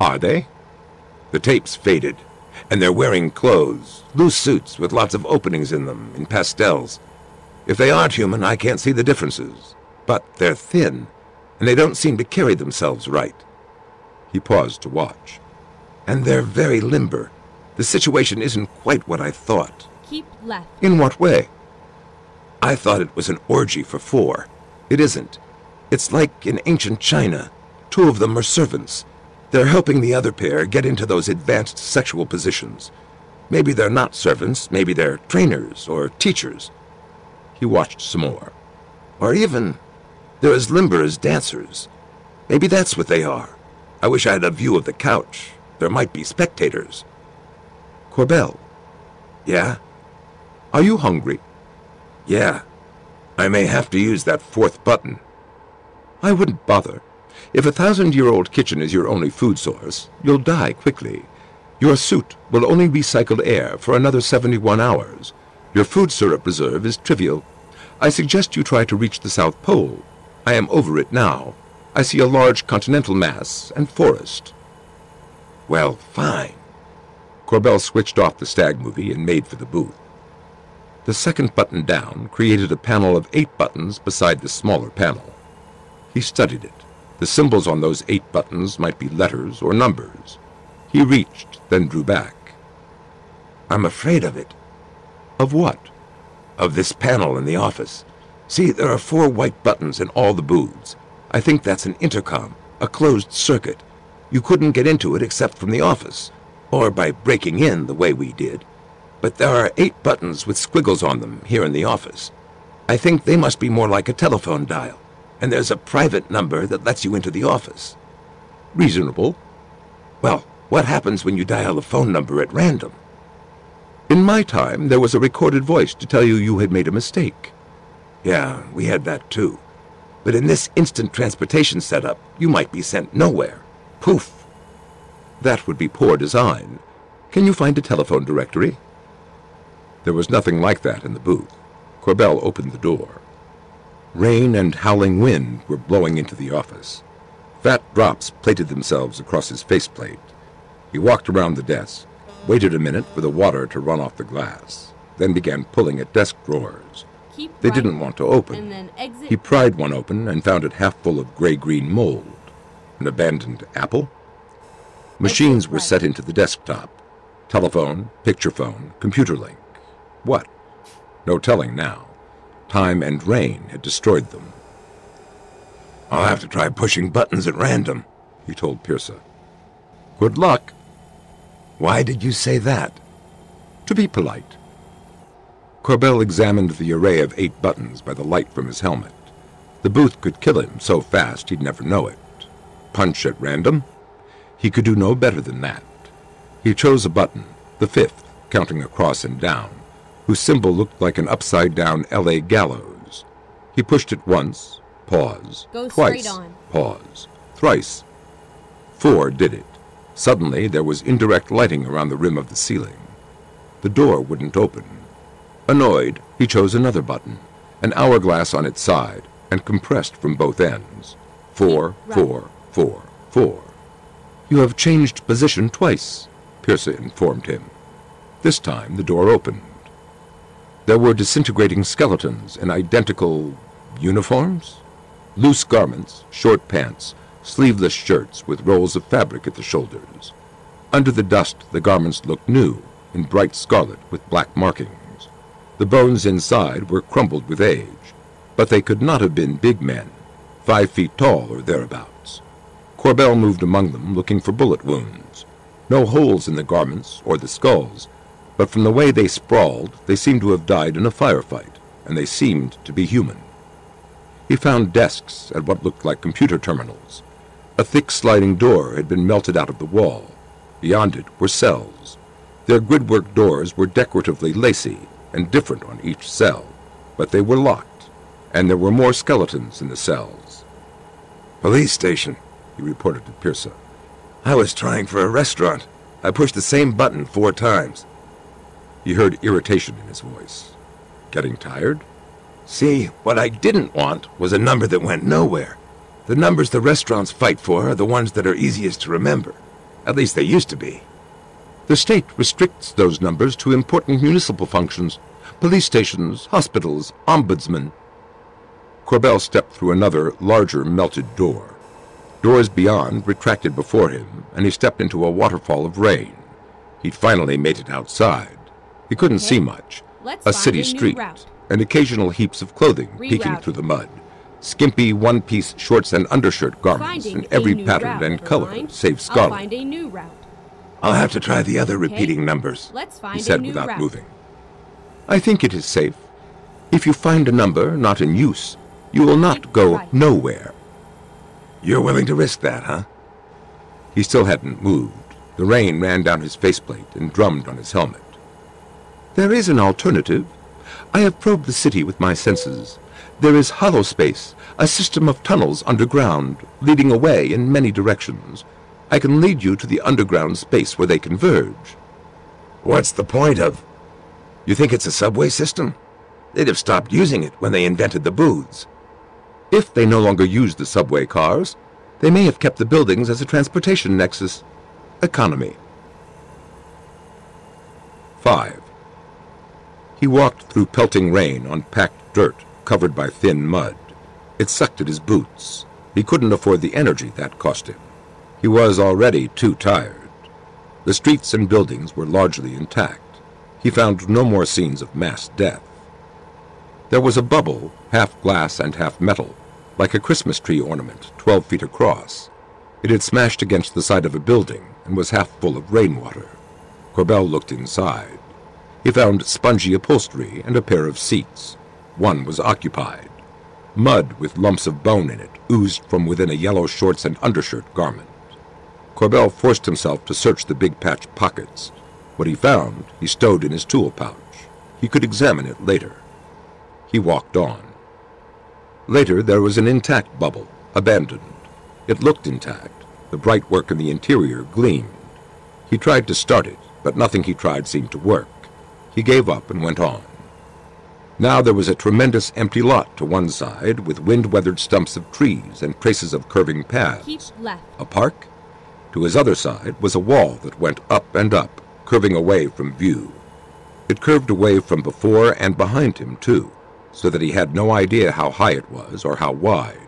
Are they? The tape's faded, and they're wearing clothes, loose suits with lots of openings in them, in pastels. If they aren't human, I can't see the differences. But they're thin, and they don't seem to carry themselves right. He paused to watch. And they're very limber. The situation isn't quite what I thought. Keep left. In what way? I thought it was an orgy for four. It isn't. It's like in ancient China. Two of them are servants. They're helping the other pair get into those advanced sexual positions. Maybe they're not servants, maybe they're trainers or teachers. He watched some more. Or even, they're as limber as dancers. Maybe that's what they are. I wish I had a view of the couch. There might be spectators. Corbell. Yeah? Are you hungry? Yeah. I may have to use that fourth button. I wouldn't bother. If a thousand-year-old kitchen is your only food source, you'll die quickly. Your suit will only recycle air for another 71 hours. Your food syrup reserve is trivial. I suggest you try to reach the South Pole. I am over it now. I see a large continental mass and forest. Well, fine. Corbell switched off the stag movie and made for the booth. The second button down created a panel of eight buttons beside the smaller panel. He studied it. The symbols on those eight buttons might be letters or numbers. He reached, then drew back. I'm afraid of it. Of what? Of this panel in the office. See, there are four white buttons in all the booths. I think that's an intercom, a closed circuit. You couldn't get into it except from the office, or by breaking in the way we did. But there are eight buttons with squiggles on them here in the office. I think they must be more like a telephone dial, and there's a private number that lets you into the office. Reasonable. Well, what happens when you dial a phone number at random? In my time, there was a recorded voice to tell you you had made a mistake. Yeah, we had that too. But in this instant transportation setup, you might be sent nowhere. Poof. That would be poor design. Can you find a telephone directory? There was nothing like that in the booth. Corbell opened the door. Rain and howling wind were blowing into the office. Fat drops plated themselves across his faceplate. He walked around the desk, waited a minute for the water to run off the glass, then began pulling at desk drawers. Keep They right, didn't want to open. And then exit. He pried one open and found it half full of gray-green mold. An abandoned apple? Machines were set into the desktop. Telephone, picture phone, computer link. What? No telling now. Time and rain had destroyed them. I'll have to try pushing buttons at random. He told Peerssa. Good luck. Why did you say that? To be polite. Corbell examined the array of eight buttons by the light from his helmet. The booth could kill him so fast he'd never know it. Punch at random? He could do no better than that. He chose a button, the fifth, counting across and down, whose symbol looked like an upside-down L.A. gallows. He pushed it once, pause, Go twice, on. pause, thrice. Four did it. Suddenly, there was indirect lighting around the rim of the ceiling. The door wouldn't open. Annoyed, he chose another button, an hourglass on its side, and compressed from both ends. Four, Right. four, four, four. You have changed position twice, Peerssa informed him. This time the door opened. There were disintegrating skeletons in identical uniforms? Loose garments, short pants, sleeveless shirts with rolls of fabric at the shoulders. Under the dust, the garments looked new, in bright scarlet with black markings. The bones inside were crumbled with age, but they could not have been big men, five feet tall or thereabouts. Corbell moved among them looking for bullet wounds. No holes in the garments or the skulls, but from the way they sprawled, they seemed to have died in a firefight, and they seemed to be human. He found desks at what looked like computer terminals. A thick sliding door had been melted out of the wall. Beyond it were cells. Their gridwork doors were decoratively lacy and different on each cell, but they were locked, and there were more skeletons in the cells. Police station, He reported to Peerssa. I was trying for a restaurant. I pushed the same button four times. He heard irritation in his voice. Getting tired? See, what I didn't want was a number that went nowhere. The numbers the restaurants fight for are the ones that are easiest to remember. At least they used to be. The state restricts those numbers to important municipal functions, police stations, hospitals, ombudsmen. Corbell stepped through another, larger, melted door. Doors beyond retracted before him, and he stepped into a waterfall of rain. He'd finally made it outside. He couldn't Okay. see much. Let's a city a street, route. and occasional heaps of clothing peeking through the mud. Skimpy one-piece shorts and undershirt garments Finding in every pattern route, and color, save I'll scarlet. find a new route. I'll have to try the other Okay. repeating numbers. Let's find he said without route. moving. I think it is safe. If you find a number not in use, you will not go nowhere. You're willing to risk that, huh? He still hadn't moved. The rain ran down his faceplate and drummed on his helmet. There is an alternative. I have probed the city with my senses. There is hollow space, a system of tunnels underground, leading away in many directions. I can lead you to the underground space where they converge. What's the point of... You think it's a subway system? They'd have stopped using it when they invented the booths. If they no longer use the subway cars, they may have kept the buildings as a transportation nexus. Economy. 5. He walked through pelting rain on packed dirt covered by thin mud. It sucked at his boots. He couldn't afford the energy that cost him. He was already too tired. The streets and buildings were largely intact. He found no more scenes of mass death. There was a bubble, half glass and half metal, like a Christmas tree ornament, twelve feet across. It had smashed against the side of a building and was half full of rainwater. Corbell looked inside. He found spongy upholstery and a pair of seats. One was occupied. Mud with lumps of bone in it oozed from within a yellow shorts and undershirt garment. Corbell forced himself to search the big patch pockets. What he found, he stowed in his tool pouch. He could examine it later. He walked on. Later, there was an intact bubble, abandoned. It looked intact. The bright work in the interior gleamed. He tried to start it, but nothing he tried seemed to work. He gave up and went on. Now there was a tremendous empty lot to one side, with wind-weathered stumps of trees and traces of curving paths. Keep left. A park? To his other side was a wall that went up and up, curving away from view. It curved away from before and behind him, too, so that he had no idea how high it was or how wide.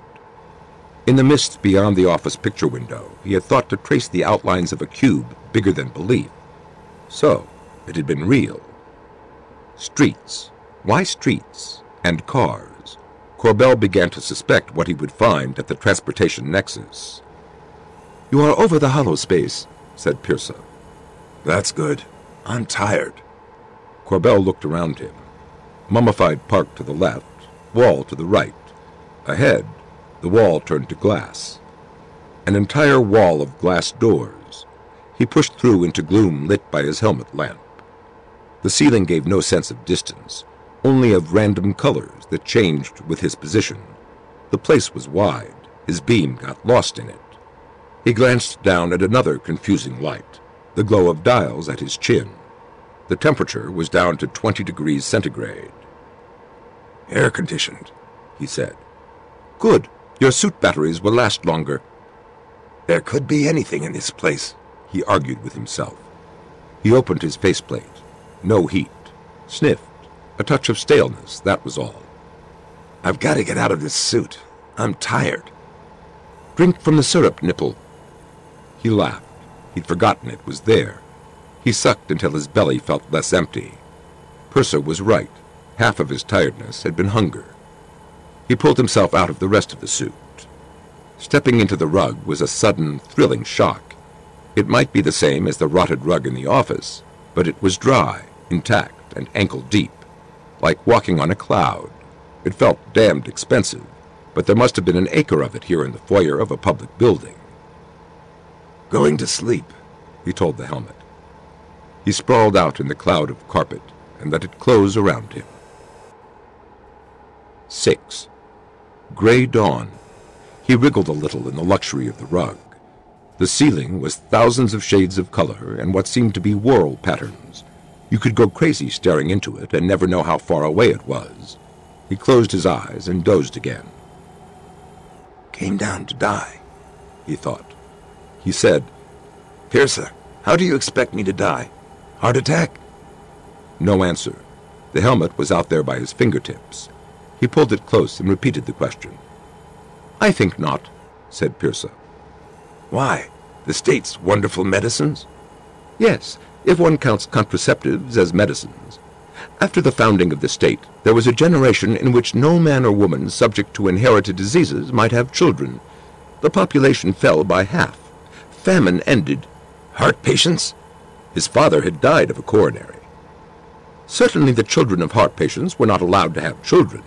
In the mist beyond the office picture window, he had thought to trace the outlines of a cube bigger than belief. So, it had been real. Streets. Why streets? And cars. Corbell began to suspect what he would find at the transportation nexus. You are over the hollow space, said Peerssa. That's good. I'm tired. Corbell looked around him. Mummified park to the left, wall to the right. Ahead, the wall turned to glass. An entire wall of glass doors. He pushed through into gloom lit by his helmet lamp. The ceiling gave no sense of distance, only of random colors that changed with his position. The place was wide. His beam got lost in it. He glanced down at another confusing light, the glow of dials at his chin. The temperature was down to 20 degrees centigrade. Air conditioned, he said. Good. Your suit batteries will last longer. There could be anything in this place, he argued with himself. He opened his faceplate. No heat. Sniffed. A touch of staleness, that was all. I've got to get out of this suit. I'm tired. Drink from the syrup nipple. He laughed. He'd forgotten it was there. He sucked until his belly felt less empty. Peerssa was right. Half of his tiredness had been hunger. He pulled himself out of the rest of the suit. Stepping into the rug was a sudden, thrilling shock. It might be the same as the rotted rug in the office, but it was dry, intact, and ankle-deep, like walking on a cloud. It felt damned expensive, but there must have been an acre of it here in the foyer of a public building. Going to sleep, he told the helmet. He sprawled out in the cloud of carpet and let it close around him. 6. Gray dawn. He wriggled a little in the luxury of the rug. The ceiling was thousands of shades of color and what seemed to be whorl patterns. You could go crazy staring into it and never know how far away it was. He closed his eyes and dozed again. Came down to die, he thought. He said, Peerssa, how do you expect me to die? Heart attack? No answer. The helmet was out there by his fingertips. He pulled it close and repeated the question. I think not, said Peerssa. Why? The state's wonderful medicines? Yes, if one counts contraceptives as medicines. After the founding of the state, there was a generation in which no man or woman subject to inherited diseases might have children. The population fell by half. Famine ended. Heart patients? His father had died of a coronary. Certainly the children of heart patients were not allowed to have children.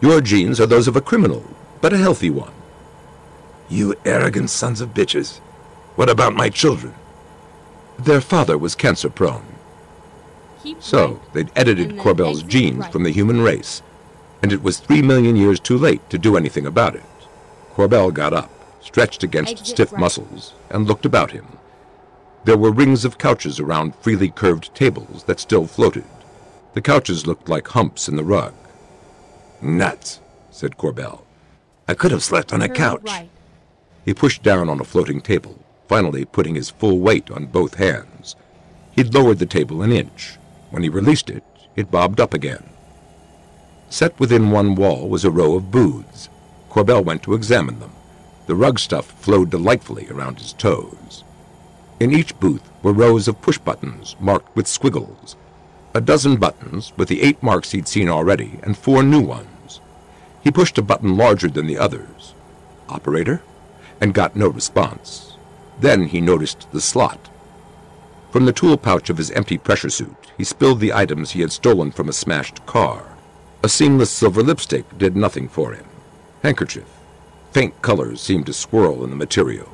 Your genes are those of a criminal, but a healthy one. You arrogant sons of bitches. What about my children? Their father was cancer-prone. Keep So, right, they'd edited Corbell's genes right. from the human race, and it was three million years too late to do anything about it. Corbell got up, stretched against Exit stiff right. muscles, and looked about him. There were rings of couches around freely curved tables that still floated. The couches looked like humps in the rug. Nuts, said Corbell. I could have slept on a Turn couch. He pushed down on a floating table, finally putting his full weight on both hands. He'd lowered the table an inch. When he released it, it bobbed up again. Set within one wall was a row of booths. Corbell went to examine them. The rug stuff flowed delightfully around his toes. In each booth were rows of push buttons marked with squiggles. A dozen buttons with the eight marks he'd seen already and four new ones. He pushed a button larger than the others. Operator? And got no response. Then he noticed the slot. From the tool pouch of his empty pressure suit, he spilled the items he had stolen from a smashed car. A seamless silver lipstick did nothing for him. Handkerchief. Faint colors seemed to swirl in the material.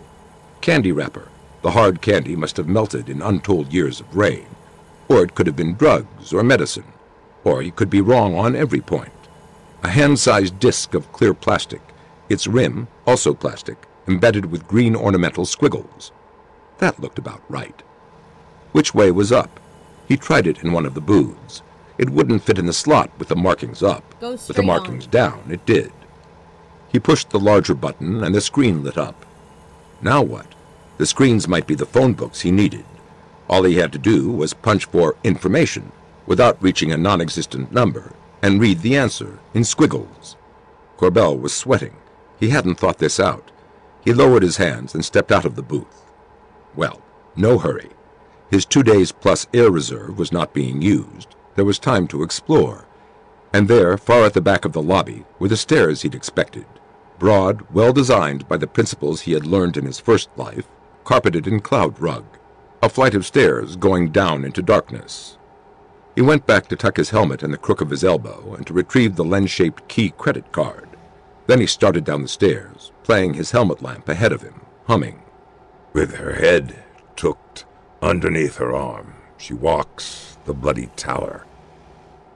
Candy wrapper. The hard candy must have melted in untold years of rain. Or it could have been drugs or medicine. Or he could be wrong on every point. A hand-sized disc of clear plastic, its rim, also plastic, embedded with green ornamental squiggles. That looked about right. Which way was up? He tried it in one of the booths. It wouldn't fit in the slot with the markings up. With the markings on. down, it did. He pushed the larger button and the screen lit up. Now what? The screens might be the phone books he needed. All he had to do was punch for information without reaching a non-existent number and read the answer in squiggles. Corbell was sweating. He hadn't thought this out. He lowered his hands and stepped out of the booth. Well, no hurry. His two days plus air reserve was not being used. There was time to explore. And there, far at the back of the lobby, were the stairs he'd expected. Broad, well designed by the principles he had learned in his first life, carpeted in cloud rug. A flight of stairs going down into darkness. He went back to tuck his helmet in the crook of his elbow and to retrieve the lens-shaped key credit card. Then he started down the stairs, playing his helmet lamp ahead of him, humming. With her head tucked underneath her arm, she walks the bloody tower.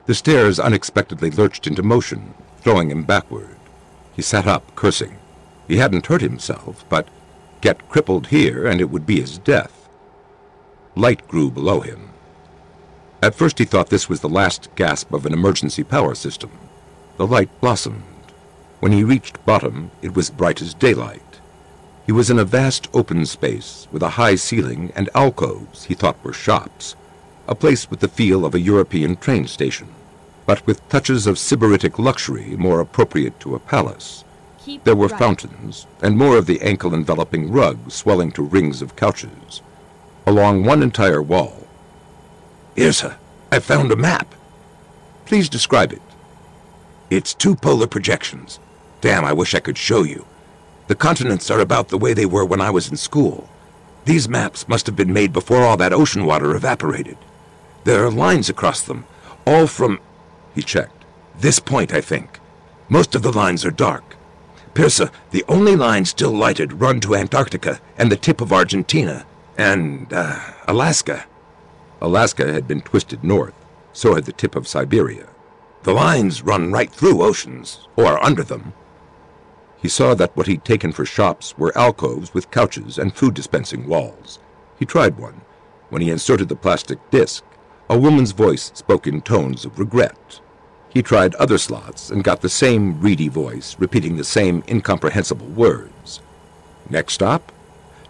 The stairs unexpectedly lurched into motion, throwing him backward. He sat up, cursing. He hadn't hurt himself, but Get crippled here, and it would be his death. Light grew below him. At first he thought this was the last gasp of an emergency power system. The light blossomed. When he reached bottom, it was bright as daylight. He was in a vast open space with a high ceiling and alcoves he thought were shops, a place with the feel of a European train station, but with touches of sybaritic luxury more appropriate to a palace. Keep There were right. fountains, and more of the ankle-enveloping rug swelling to rings of couches. Along one entire wall. Peerssa, I found a map. Please describe it. It's two polar projections. Damn, I wish I could show you. The continents are about the way they were when I was in school. These maps must have been made before all that ocean water evaporated. There are lines across them, all from... He checked. this point, I think. Most of the lines are dark. Peerssa, the only lines still lighted run to Antarctica and the tip of Argentina, and, uh, Alaska. Alaska had been twisted north. So had the tip of Siberia. The lines run right through oceans, or under them. He saw that what he'd taken for shops were alcoves with couches and food dispensing walls. He tried one. When he inserted the plastic disc, a woman's voice spoke in tones of regret. He tried other slots and got the same reedy voice repeating the same incomprehensible words. Next stop?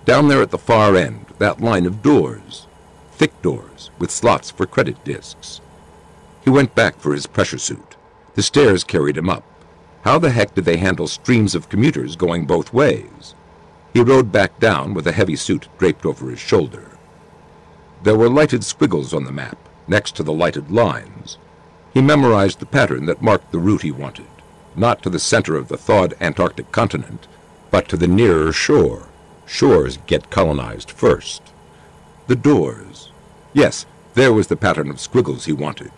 Down there at the far end, that line of doors. Thick doors with slots for credit discs. He went back for his pressure suit. The stairs carried him up. How the heck did they handle streams of commuters going both ways? He rode back down with a heavy suit draped over his shoulder. There were lighted squiggles on the map, next to the lighted lines. He memorized the pattern that marked the route he wanted, not to the center of the thawed Antarctic continent, but to the nearer shore. Shores get colonized first. The doors. Yes, there was the pattern of squiggles he wanted.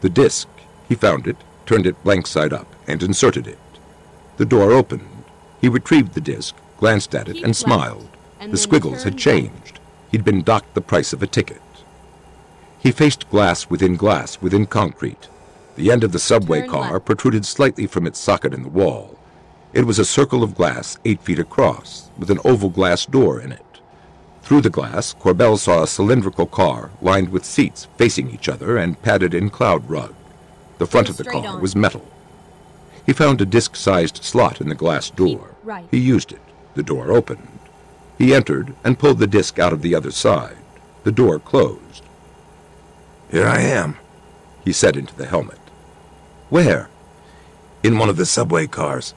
The disc. He found it, turned it blank side up, and inserted it. The door opened. He retrieved the disc, glanced at it, and smiled. and the squiggles had changed. He'd been docked the price of a ticket. He faced glass within glass within concrete. The end of the subway Turn car left. protruded slightly from its socket in the wall. It was a circle of glass eight feet across, with an oval glass door in it. Through the glass, Corbell saw a cylindrical car lined with seats facing each other and padded in cloud rug. The front of the car on. was metal. He found a disc-sized slot in the glass door. right. He used it. The door opened. He entered and pulled the disc out of the other side. The door closed. Here I am, He said into the helmet. Where? In one of the subway cars.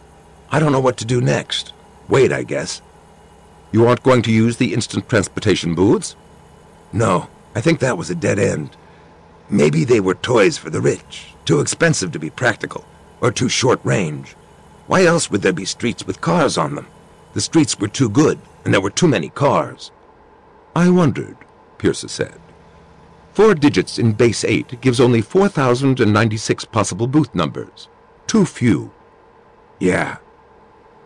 I don't know what to do next. Wait, I guess. You aren't going to use the instant transportation booths? No, I think that was a dead end. Maybe they were toys for the rich, too expensive to be practical, or too short range. Why else would there be streets with cars on them? The streets were too good, and there were too many cars. I wondered, Peerssa said. Four digits in base 8 gives only 4,096 possible booth numbers. Too few. Yeah,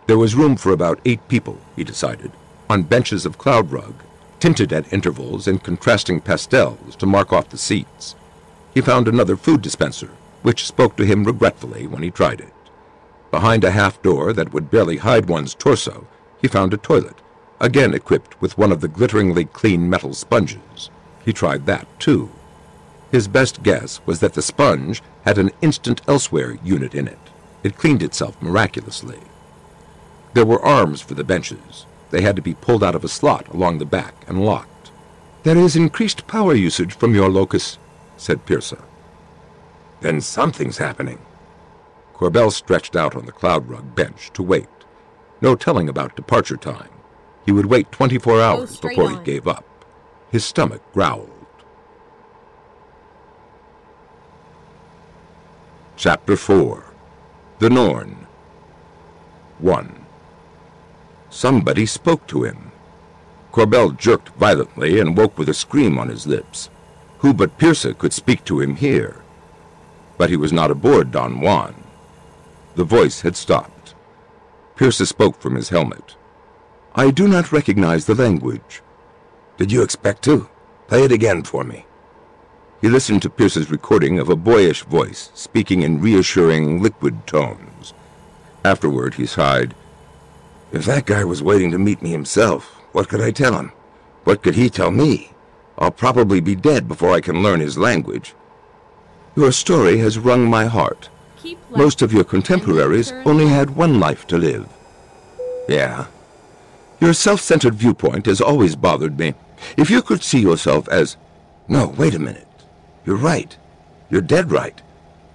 There was room for about eight people, he decided, on benches of cloud rug, tinted at intervals in contrasting pastels to mark off the seats. He found another food dispenser, which spoke to him regretfully when he tried it. Behind a half door that would barely hide one's torso, he found a toilet, again equipped with one of the glitteringly clean metal sponges. He tried that, too. His best guess was that the sponge had an instant elsewhere unit in it. It cleaned itself miraculously. There were arms for the benches. They had to be pulled out of a slot along the back and locked. There is increased power usage from your locus, said Peerssa. Then something's happening. Corbell stretched out on the cloud rug bench to wait. No telling about departure time. He would wait 24 hours before he gave up. His stomach growled. Chapter 4 The Norn 1 Somebody spoke to him. Corbell jerked violently and woke with a scream on his lips. Who but Peerssa could speak to him here? But he was not aboard Don Juan. The voice had stopped. Peerssa spoke from his helmet. I do not recognize the language. Did you expect to? Play it again for me. He listened to Peerssa's recording of a boyish voice speaking in reassuring, liquid tones. Afterward, he sighed. If that guy was waiting to meet me himself, what could I tell him? What could he tell me? I'll probably be dead before I can learn his language. Your story has wrung my heart. Most of your contemporaries only had one life to live. Yeah. Your self-centered viewpoint has always bothered me. If you could see yourself as... No, wait a minute. You're right. You're dead right.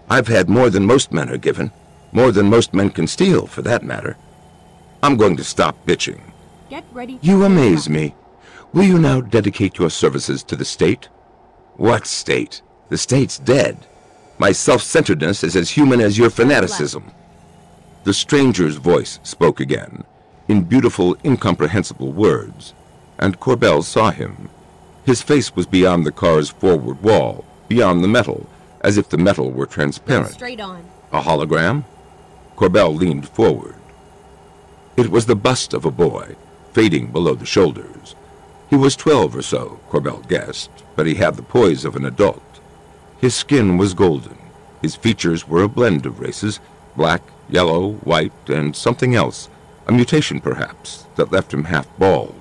I've had more than most men are given. More than most men can steal, for that matter. I'm going to stop bitching. Get ready. You amaze me. Will you now dedicate your services to the state? What state? The state's dead. My self-centeredness is as human as your fanaticism. The stranger's voice spoke again, in beautiful, incomprehensible words, and Corbell saw him. His face was beyond the car's forward wall, beyond the metal, as if the metal were Go transparent. straight on. A hologram? Corbell leaned forward. It was the bust of a boy, fading below the shoulders. He was twelve or so, Corbell guessed, but he had the poise of an adult. His skin was golden. His features were a blend of races, black, yellow, white, and something else, a mutation perhaps, that left him half bald.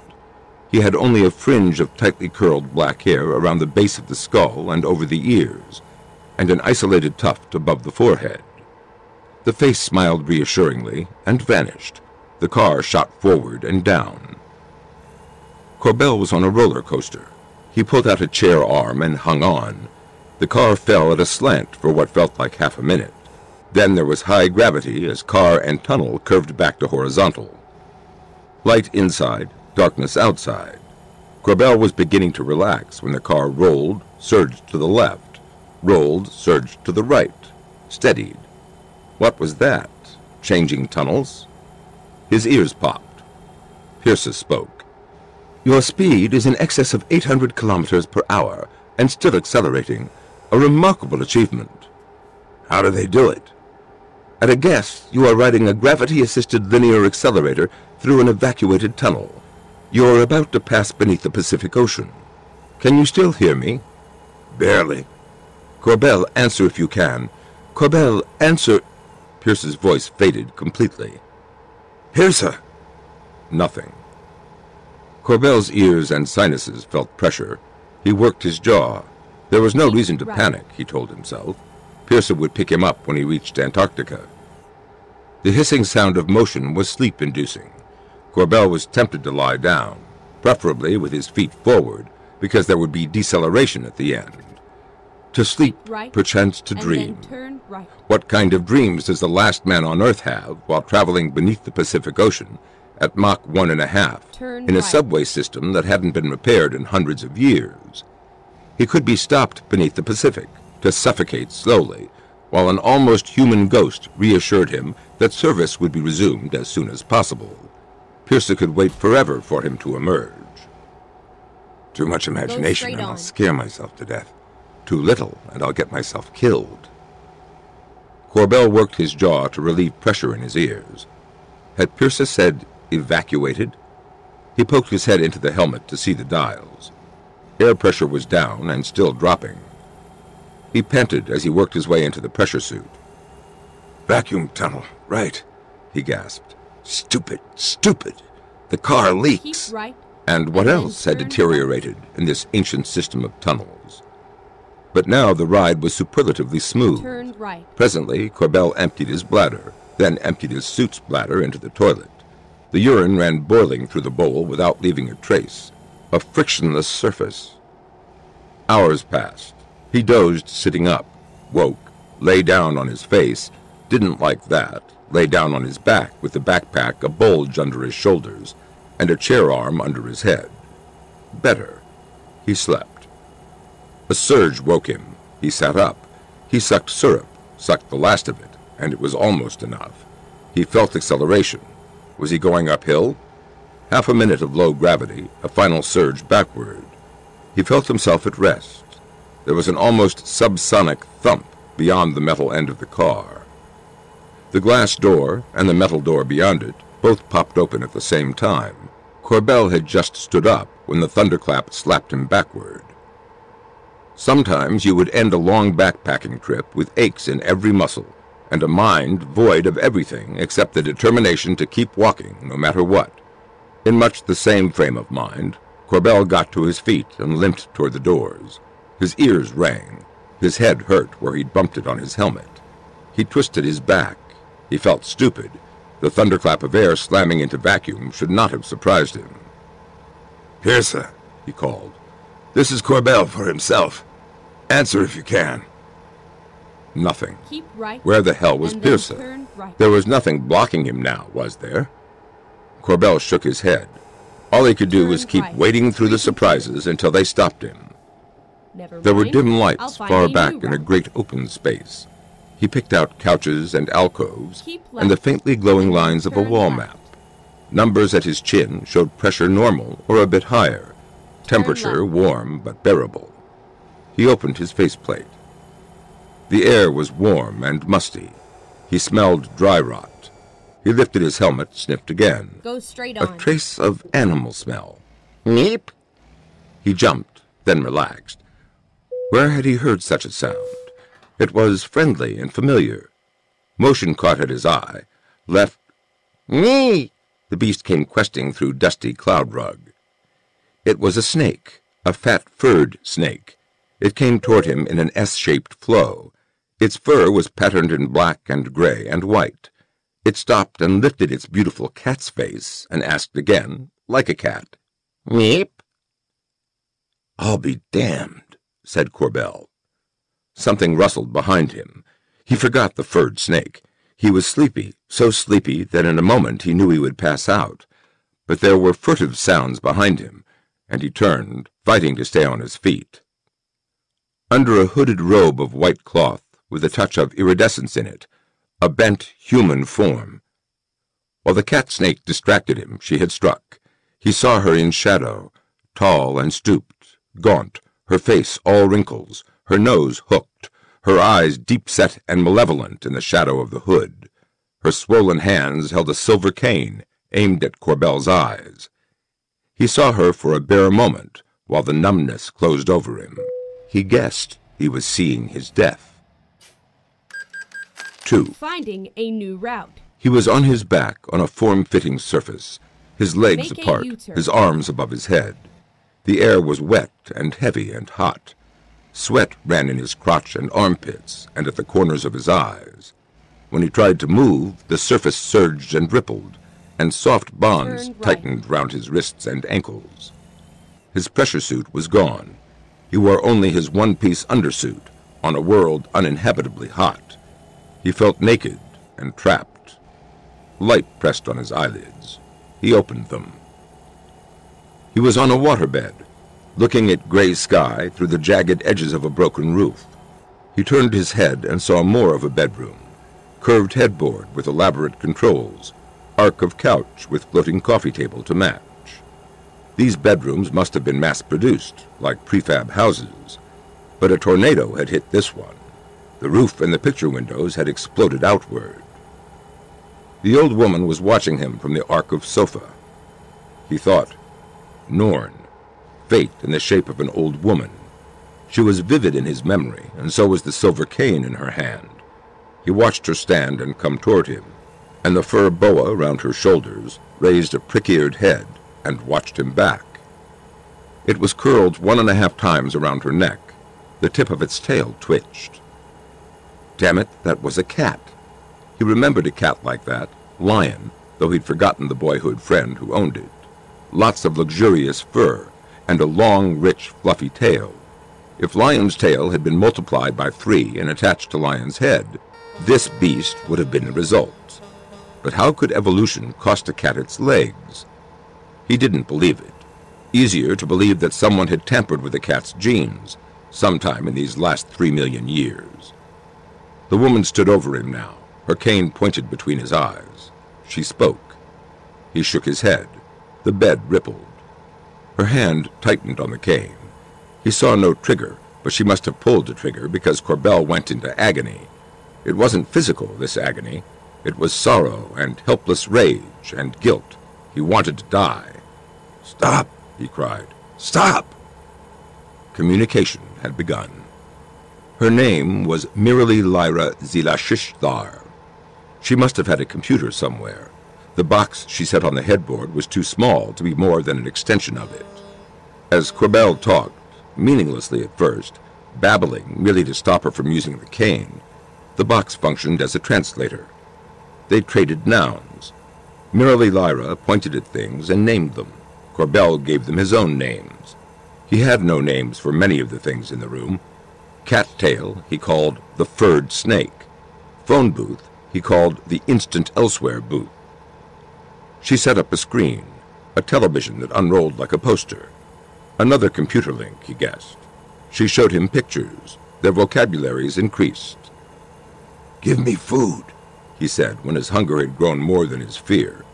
He had only a fringe of tightly curled black hair around the base of the skull and over the ears, and an isolated tuft above the forehead. The face smiled reassuringly and vanished. The car shot forward and down. Corbell was on a roller coaster. He pulled out a chair arm and hung on. The car fell at a slant for what felt like half a minute. Then there was high gravity as car and tunnel curved back to horizontal. Light inside, darkness outside. Corbell was beginning to relax when the car rolled, surged to the left, rolled, surged to the right, steadied. What was that? Changing tunnels? His ears popped. Peerssa spoke. Your speed is in excess of 800 kilometers per hour and still accelerating. A remarkable achievement. How do they do it? At a guess, you are riding a gravity-assisted linear accelerator through an evacuated tunnel. You're about to pass beneath the Pacific Ocean. Can you still hear me? Barely. Corbell, answer if you can. Corbell, answer... Peerssa's voice faded completely. Peerssa! Nothing. Corbell's ears and sinuses felt pressure. He worked his jaw. There was no reason to panic, he told himself. Peerssa would pick him up when he reached Antarctica. The hissing sound of motion was sleep-inducing. Corbell was tempted to lie down, preferably with his feet forward, because there would be deceleration at the end. To sleep, Right. perchance to dream. right. What kind of dreams does the last man on Earth have while traveling beneath the Pacific Ocean at Mach one and a half Turn in a right. subway system that hadn't been repaired in hundreds of years? He could be stopped beneath the Pacific to suffocate slowly, while an almost human ghost reassured him that service would be resumed as soon as possible. Peerssa could wait forever for him to emerge. Too much imagination and I'll scare myself to death. Too little and I'll get myself killed. Corbell worked his jaw to relieve pressure in his ears. Had Peerssa said evacuated? He poked his head into the helmet to see the dials. Air pressure was down and still dropping. He panted as he worked his way into the pressure suit. Vacuum tunnel, right, he gasped. Stupid, stupid. The car Keep leaks. right. And what and else had deteriorated in this ancient system of tunnels? But now the ride was superlatively smooth. Turn right. Presently, Corbell emptied his bladder, then emptied his suit's bladder into the toilet. The urine ran boiling through the bowl without leaving a trace. A frictionless surface. Hours passed. He dozed sitting up, woke, lay down on his face, didn't like that, lay down on his back with the backpack a bulge under his shoulders, and a chair arm under his head. Better. He slept. A surge woke him. He sat up. He sucked syrup, sucked the last of it, and it was almost enough. He felt acceleration. Was he going uphill? Half a minute of low gravity, a final surge backward. He felt himself at rest. There was an almost subsonic thump beyond the metal end of the car. The glass door and the metal door beyond it both popped open at the same time. Corbell had just stood up when the thunderclap slapped him backward. Sometimes you would end a long backpacking trip with aches in every muscle and a mind void of everything except the determination to keep walking no matter what. In much the same frame of mind, Corbell got to his feet and limped toward the doors. His ears rang. His head hurt where he'd bumped it on his helmet. He twisted his back. He felt stupid. The thunderclap of air slamming into vacuum should not have surprised him. Peerssa, he called. This is Corbell for himself. Answer if you can. Nothing. Keep right. Where the hell was and then Peerssa? turn right. There was nothing blocking him now, was there? Corbell shook his head. All he could do was keep wading through the surprises until they stopped him. There were dim lights far back in a great open space. He picked out couches and alcoves and the faintly glowing lines of a wall map. Numbers at his chin showed pressure normal or a bit higher, temperature warm but bearable. He opened his faceplate. The air was warm and musty. He smelled dry rot. He lifted his helmet, sniffed again. Go straight A trace of animal smell. Neep. He jumped, then relaxed. Where had he heard such a sound? It was friendly and familiar. Motion caught at his eye. Left. Me! The beast came questing through dusty cloud rug. It was a snake, a fat furred snake. It came toward him in an S-shaped flow. Its fur was patterned in black and gray and white. It stopped and lifted its beautiful cat's face and asked again, like a cat, Meep? I'll be damned, said Corbell. Something rustled behind him. He forgot the furred snake. He was sleepy, so sleepy that in a moment he knew he would pass out. But there were furtive sounds behind him, and he turned, fighting to stay on his feet. Under a hooded robe of white cloth, with a touch of iridescence in it, a bent human form. While the cat snake distracted him, she had struck. He saw her in shadow, tall and stooped, gaunt, her face all wrinkles, her nose hooked, her eyes deep-set and malevolent in the shadow of the hood. Her swollen hands held a silver cane aimed at Corbell's eyes. He saw her for a bare moment while the numbness closed over him. He guessed he was seeing his death. 2. Finding a new route. He was on his back on a form-fitting surface, his legs Make apart, his arms above his head. The air was wet and heavy and hot. Sweat ran in his crotch and armpits and at the corners of his eyes. When he tried to move, the surface surged and rippled, and soft bonds right. tightened round his wrists and ankles. His pressure suit was gone. He wore only his one-piece undersuit on a world uninhabitably hot. He felt naked and trapped. Light pressed on his eyelids. He opened them. He was on a waterbed, looking at gray sky through the jagged edges of a broken roof. He turned his head and saw more of a bedroom. Curved headboard with elaborate controls. Arc of couch with floating coffee table to match. These bedrooms must have been mass-produced, like prefab houses. But a tornado had hit this one. The roof and the picture windows had exploded outward. The old woman was watching him from the arc of sofa. He thought, Norn, fate in the shape of an old woman. She was vivid in his memory, and so was the silver cane in her hand. He watched her stand and come toward him, and the fur boa round her shoulders raised a prick-eared head and watched him back. It was curled one and a half times around her neck. The tip of its tail twitched. Damn it, that was a cat. He remembered a cat like that, Lion, though he'd forgotten the boyhood friend who owned it. Lots of luxurious fur, and a long, rich, fluffy tail. If Lion's tail had been multiplied by three and attached to Lion's head, this beast would have been the result. But how could evolution cost a cat its legs? He didn't believe it. Easier to believe that someone had tampered with the cat's genes, sometime in these last three million years. The woman stood over him now, her cane pointed between his eyes. She spoke. He shook his head. The bed rippled. Her hand tightened on the cane. He saw no trigger, but she must have pulled the trigger because Corbell went into agony. It wasn't physical, this agony. It was sorrow and helpless rage and guilt. He wanted to die. Stop, he cried. Stop! Communication had begun. Her name was Mirelly Lyra Zilashishthar. She must have had a computer somewhere. The box she set on the headboard was too small to be more than an extension of it. As Corbell talked, meaninglessly at first, babbling merely to stop her from using the cane, the box functioned as a translator. They traded nouns. Mirelly Lyra pointed at things and named them. Corbell gave them his own names. He had no names for many of the things in the room. Cattail he called the furred snake. Phone booth he called the instant elsewhere booth. She set up a screen, a television that unrolled like a poster. Another computer link, he guessed. She showed him pictures. Their vocabularies increased. Give me food, he said when his hunger had grown more than his fear.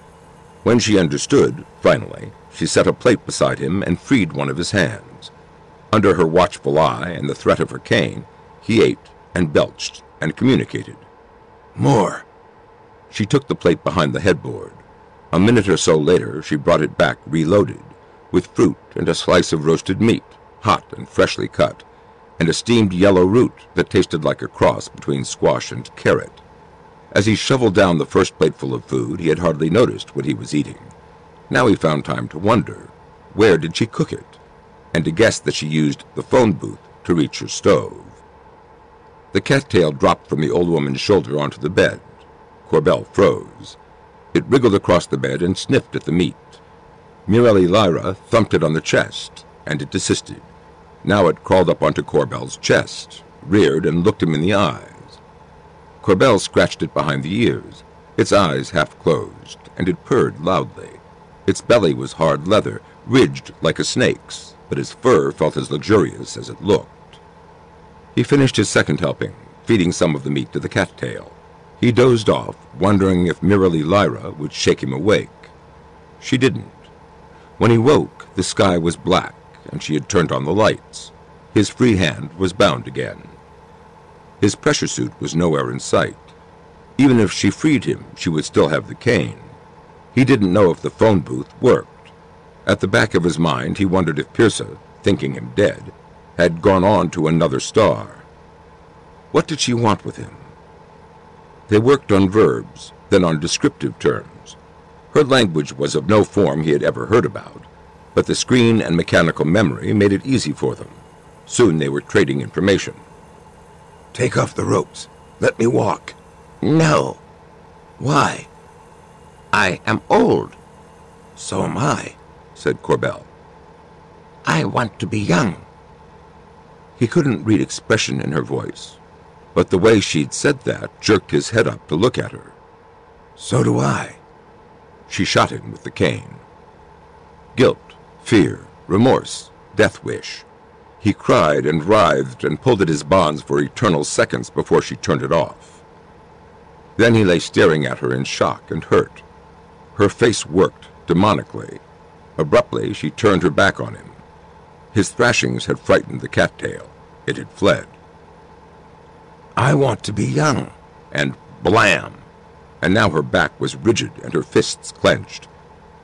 When she understood, finally, she set a plate beside him and freed one of his hands. Under her watchful eye and the threat of her cane, he ate and belched and communicated. More. She took the plate behind the headboard. A minute or so later, she brought it back reloaded, with fruit and a slice of roasted meat, hot and freshly cut, and a steamed yellow root that tasted like a cross between squash and carrot. As he shoveled down the first plateful of food, he had hardly noticed what he was eating. Now he found time to wonder, where did she cook it? And to guess that she used the phone booth to reach her stove. The cattail dropped from the old woman's shoulder onto the bed. Corbell froze. It wriggled across the bed and sniffed at the meat. Mirelly Lyra thumped it on the chest, and it desisted. Now it crawled up onto Corbell's chest, reared, and looked him in the eyes. Corbell scratched it behind the ears, its eyes half closed, and it purred loudly. Its belly was hard leather, ridged like a snake's, but its fur felt as luxurious as it looked. He finished his second helping, feeding some of the meat to the cattail. He dozed off, wondering if Mirelly Lyra would shake him awake. She didn't. When he woke, the sky was black, and she had turned on the lights. His free hand was bound again. His pressure suit was nowhere in sight. Even if she freed him, she would still have the cane. He didn't know if the phone booth worked. At the back of his mind, he wondered if Peerssa, thinking him dead, had gone on to another star. What did she want with him? They worked on verbs, then on descriptive terms. Her language was of no form he had ever heard about, but the screen and mechanical memory made it easy for them. Soon they were trading information. Take off the ropes. Let me walk. No. Why? I am old. So am I, said Corbell. I want to be young. He couldn't read expression in her voice, but the way she'd said that jerked his head up to look at her. So do I. She shot him with the cane. Guilt, fear, remorse, death wish. He cried and writhed and pulled at his bonds for eternal seconds before she turned it off. Then he lay staring at her in shock and hurt. Her face worked demonically. Abruptly, she turned her back on him. His thrashings had frightened the cattail. It had fled. I want to be young. And blam! And now her back was rigid and her fists clenched.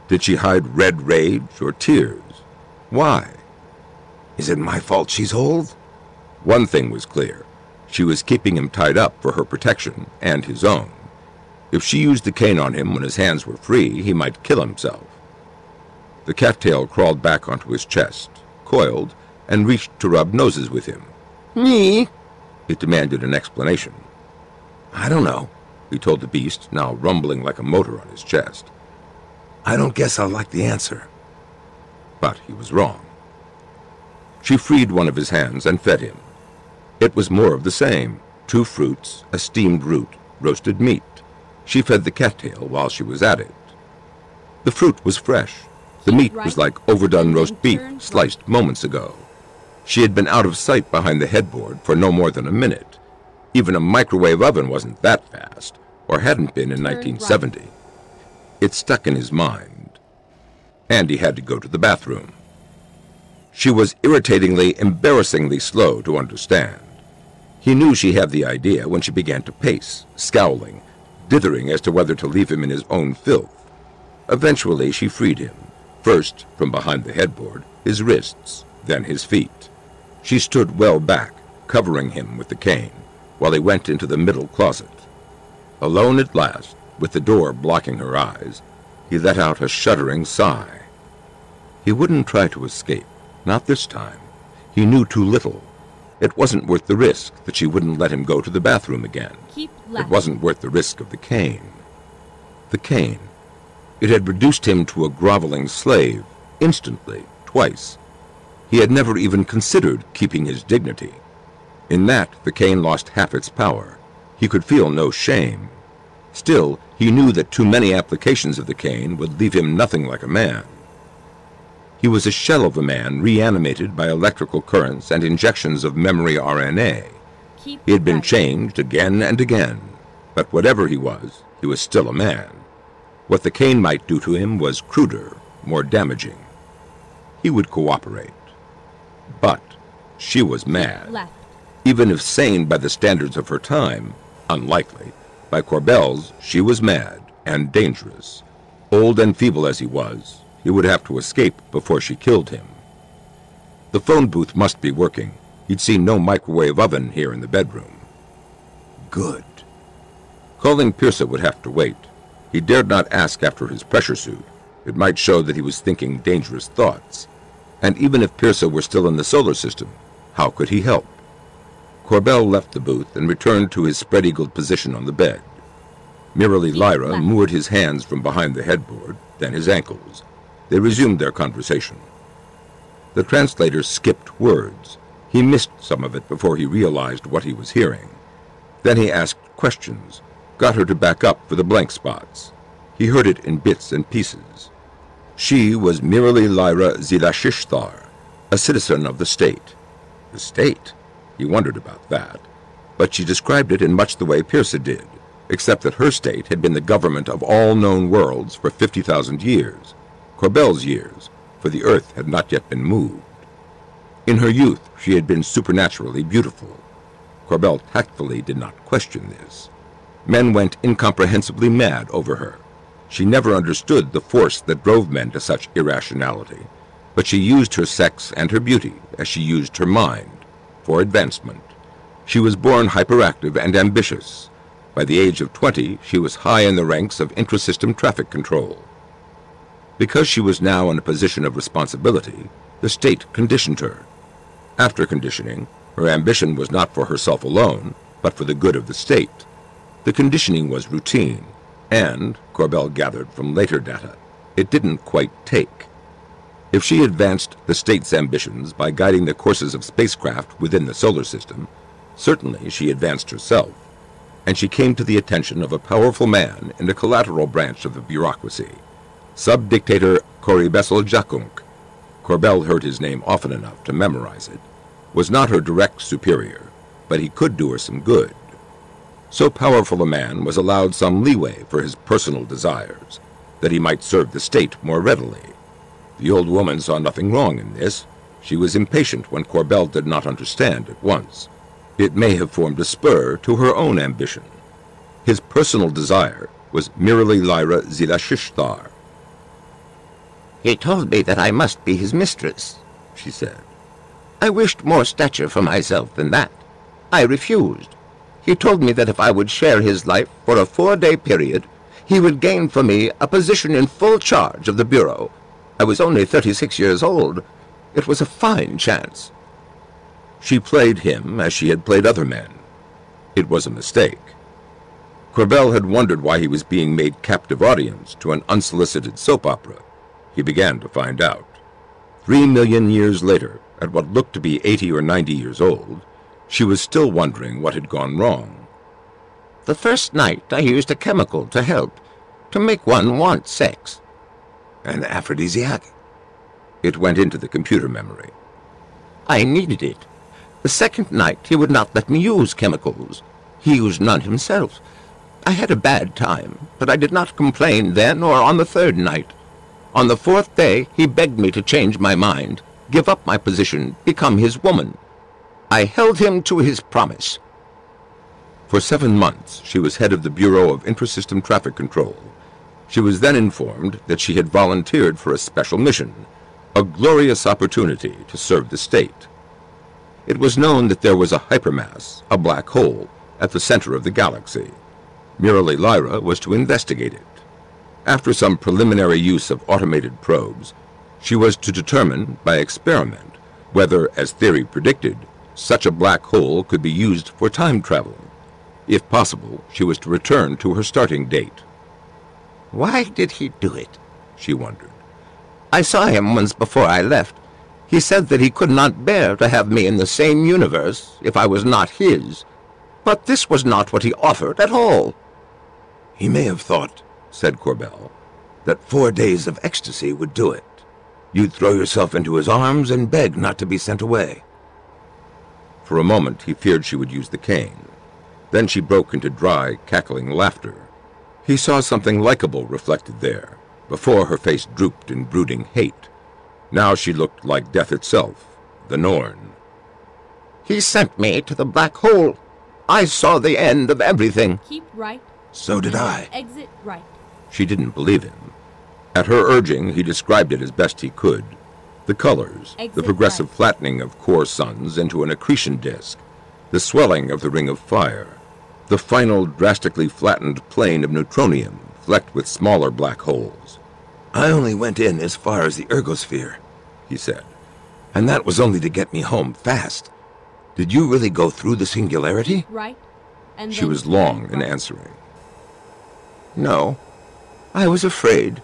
Did she hide red rage or tears? Why? Is it my fault she's old? One thing was clear. She was keeping him tied up for her protection and his own. If she used the cane on him when his hands were free, he might kill himself. The cattail crawled back onto his chest, coiled, and reached to rub noses with him. Me? It demanded an explanation. I don't know, he told the beast, now rumbling like a motor on his chest. I don't guess I'll like the answer. But he was wrong. She freed one of his hands and fed him. It was more of the same. Two fruits, a steamed root, roasted meat. She fed the cattail while she was at it. The fruit was fresh. The meat was like overdone roast beef sliced moments ago. She had been out of sight behind the headboard for no more than a minute. Even a microwave oven wasn't that fast, or hadn't been in 1970. It stuck in his mind. And he had to go to the bathroom. She was irritatingly, embarrassingly slow to understand. He knew she had the idea when she began to pace, scowling, dithering as to whether to leave him in his own filth. Eventually she freed him, first from behind the headboard, his wrists, then his feet. She stood well back, covering him with the cane, while he went into the middle closet. Alone at last, with the door blocking her eyes, he let out a shuddering sigh. He wouldn't try to escape, not this time. He knew too little. It wasn't worth the risk that she wouldn't let him go to the bathroom again. It wasn't worth the risk of the cane. The cane. It had reduced him to a groveling slave, instantly, twice. He had never even considered keeping his dignity. In that, the cane lost half its power. He could feel no shame. Still, he knew that too many applications of the cane would leave him nothing like a man. He was a shell of a man reanimated by electrical currents and injections of memory RNA. Keep He had been changed again and again, but whatever he was, he was still a man. What the cane might do to him was cruder, more damaging. He would cooperate. But she was mad. Left. Even if sane by the standards of her time, unlikely. By Corbell's, she was mad and dangerous. Old and feeble as he was, he would have to escape before she killed him. The phone booth must be working. He'd seen no microwave oven here in the bedroom. Good. Calling Peerssa would have to wait. He dared not ask after his pressure suit. It might show that he was thinking dangerous thoughts. And even if Peerssa were still in the solar system, how could he help? Corbell left the booth and returned to his spread-eagled position on the bed. Mirelly Lyra moored his hands from behind the headboard, then his ankles. They resumed their conversation. The translator skipped words. He missed some of it before he realized what he was hearing. Then he asked questions, got her to back up for the blank spots. He heard it in bits and pieces. She was Mirelly Lyra Zilashishthar, a citizen of the state. The state? He wondered about that. But she described it in much the way Peerssa did, except that her state had been the government of all known worlds for 50,000 years. Corbell's years, for the earth had not yet been moved. In her youth, she had been supernaturally beautiful. Corbell tactfully did not question this. Men went incomprehensibly mad over her. She never understood the force that drove men to such irrationality, but she used her sex and her beauty as she used her mind, for advancement. She was born hyperactive and ambitious. By the age of 20, she was high in the ranks of intrasystem traffic control. Because she was now in a position of responsibility, the state conditioned her. After conditioning, her ambition was not for herself alone, but for the good of the state. The conditioning was routine, and, Corbell gathered from later data, it didn't quite take. If she advanced the state's ambitions by guiding the courses of spacecraft within the solar system, certainly she advanced herself, and she came to the attention of a powerful man in a collateral branch of the bureaucracy, sub-dictator Koribessel Jakunk. Corbell heard his name often enough to memorize it, was not her direct superior, but he could do her some good. So powerful a man was allowed some leeway for his personal desires, that he might serve the state more readily. The old woman saw nothing wrong in this. She was impatient when Corbell did not understand at once. It may have formed a spur to her own ambition. His personal desire was Mirelly Lyra Zilashishthar, He told me that I must be his mistress, she said. I wished more stature for myself than that. I refused. He told me that if I would share his life for a four-day period, he would gain for me a position in full charge of the Bureau. I was only 36 years old. It was a fine chance. She played him as she had played other men. It was a mistake. Corbell had wondered why he was being made captive audience to an unsolicited soap opera. He began to find out. Three million years later, at what looked to be 80 or 90 years old, she was still wondering what had gone wrong. The first night I used a chemical to help, to make one want sex. An aphrodisiac. It went into the computer memory. I needed it. The second night he would not let me use chemicals. He used none himself. I had a bad time, but I did not complain then or on the third night. On the fourth day he begged me to change my mind, give up my position, become his woman. I held him to his promise. For seven months, she was head of the Bureau of Intrasystem Traffic Control. She was then informed that she had volunteered for a special mission, a glorious opportunity to serve the state. It was known that there was a hypermass, a black hole, at the center of the galaxy. Mirelly Lyra was to investigate it. After some preliminary use of automated probes, she was to determine, by experiment, whether, as theory predicted, such a black hole could be used for time travel. If possible, she was to return to her starting date. Why did he do it? She wondered. I saw him once before I left. He said that he could not bear to have me in the same universe if I was not his. But this was not what he offered at all. He may have thought, said Corbell, that four days of ecstasy would do it. You'd throw yourself into his arms and beg not to be sent away. For a moment he feared she would use the cane. Then she broke into dry, cackling laughter. He saw something likable reflected there. Before her face drooped in brooding hate. Now she looked like death itself, the Norn. He sent me to the black hole. I saw the end of everything. Keep right. So did I. Exit right. She didn't believe him. At her urging, he described it as best he could. The colors, the progressive right. flattening of core suns into an accretion disk, the swelling of the ring of fire, the final drastically flattened plane of neutronium flecked with smaller black holes. I only went in as far as the ergosphere, he said. And that was only to get me home fast. Did you really go through the singularity? Right. And She was long in answering. No. I was afraid.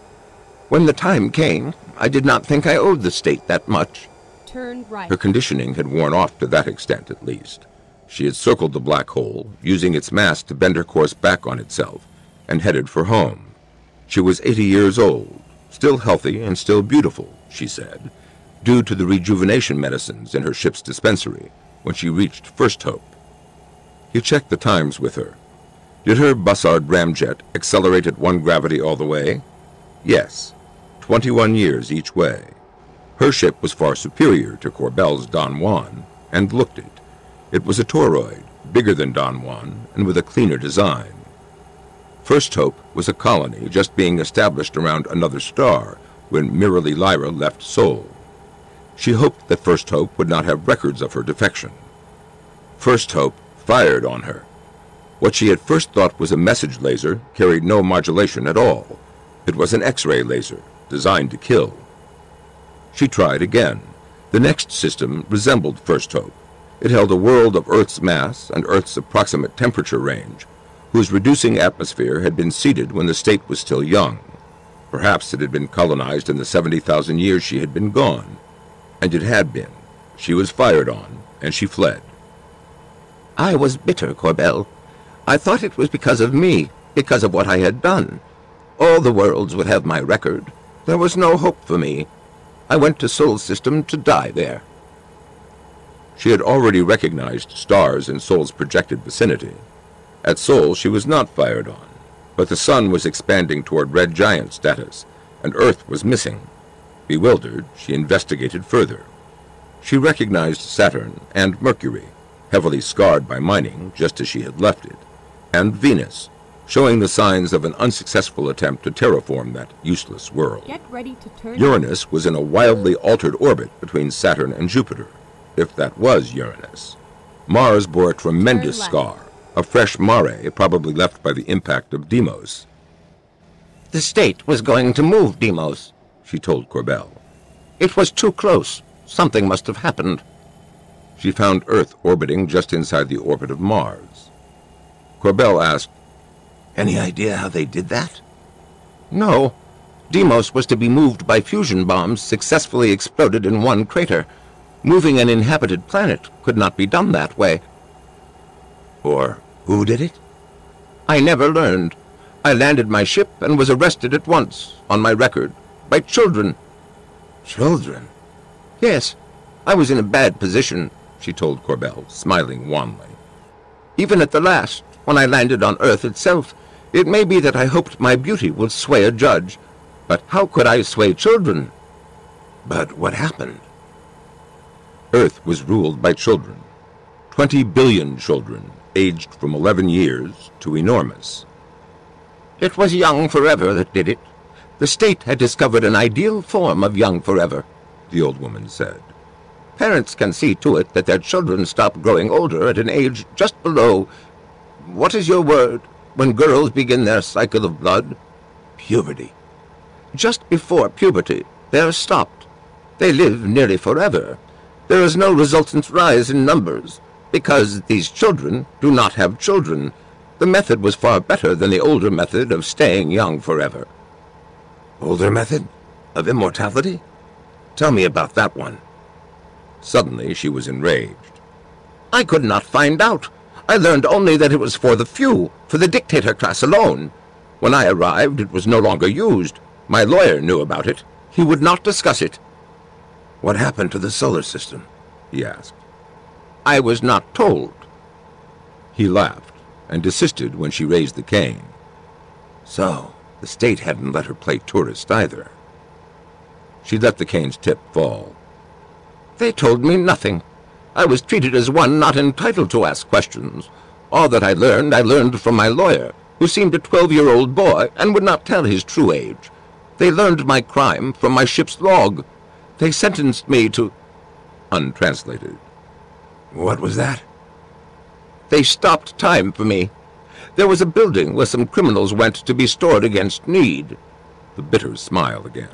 When the time came, I did not think I owed the state that much. Turn right. Her conditioning had worn off to that extent, at least. She had circled the black hole, using its mass to bend her course back on itself, and headed for home. She was 80 years old, still healthy and still beautiful, she said, due to the rejuvenation medicines in her ship's dispensary when she reached First Hope. He checked the times with her. Did her Bussard ramjet accelerate at one gravity all the way? Yes, 21 years each way. Her ship was far superior to Corbell's Don Juan, and looked it. It was a toroid, bigger than Don Juan, and with a cleaner design. First Hope was a colony just being established around another star when Mirelly Lyra left Sol. She hoped that First Hope would not have records of her defection. First Hope fired on her. What she at first thought was a message laser carried no modulation at all. It was an X-ray laser, designed to kill. She tried again. The next system resembled First Hope. It held a world of Earth's mass and Earth's approximate temperature range, whose reducing atmosphere had been seeded when the state was still young. Perhaps it had been colonized in the 70,000 years she had been gone. And it had been. She was fired on, and she fled. I was bitter, Corbell. I thought it was because of me, because of what I had done. All the worlds would have my record. There was no hope for me. I went to Sol System to die there. She had already recognized stars in Sol's projected vicinity. At Sol, she was not fired on, but the sun was expanding toward red giant status, and Earth was missing. Bewildered, she investigated further. She recognized Saturn and Mercury, heavily scarred by mining just as she had left it, and Venus, showing the signs of an unsuccessful attempt to terraform that useless world. Get ready to turn. Uranus was in a wildly altered orbit between Saturn and Jupiter, if that was Uranus. Mars bore a tremendous scar, a fresh mare probably left by the impact of Deimos, The state was going to move Deimos. she told Corbell. It was too close. Something must have happened. She found Earth orbiting just inside the orbit of Mars. Corbell asked, Any idea how they did that? No. Deimos was to be moved by fusion bombs successfully exploded in one crater. Moving an inhabited planet could not be done that way. Or who did it? I never learned. I landed my ship and was arrested at once, on my record, by children. Children. Yes, I was in a bad position, she told Corbell, smiling wanly. Even at the last, when I landed on Earth itself, it may be that I hoped my beauty would sway a judge. But how could I sway children? But what happened? Earth was ruled by children. Twenty billion children, aged from 11 years to enormous. It was young forever that did it. The state had discovered an ideal form of young forever. the old woman said. Parents can see to it that their children stop growing older at an age just below... What is your word? When girls begin their cycle of blood? Puberty. Just before puberty, they are stopped. They live nearly forever. There is no resultant rise in numbers, because these children do not have children. The method was far better than the older method of staying young forever. Older method? Of immortality? Tell me about that one. Suddenly she was enraged. I could not find out. I learned only that it was for the few, for the dictator class alone. When I arrived, it was no longer used. My lawyer knew about it. He would not discuss it. What happened to the solar system? he asked. I was not told. He laughed and desisted when she raised the cane. So, the state hadn't let her play tourist either. She let the cane's tip fall. They told me nothing. I was treated as one not entitled to ask questions. All that I learned, I learned from my lawyer, who seemed a twelve-year-old boy and would not tell his true age. They learned my crime from my ship's log. They sentenced me to... Untranslated. What was that? They stopped time for me. There was a building where some criminals went to be stored against need. The bitter smile again.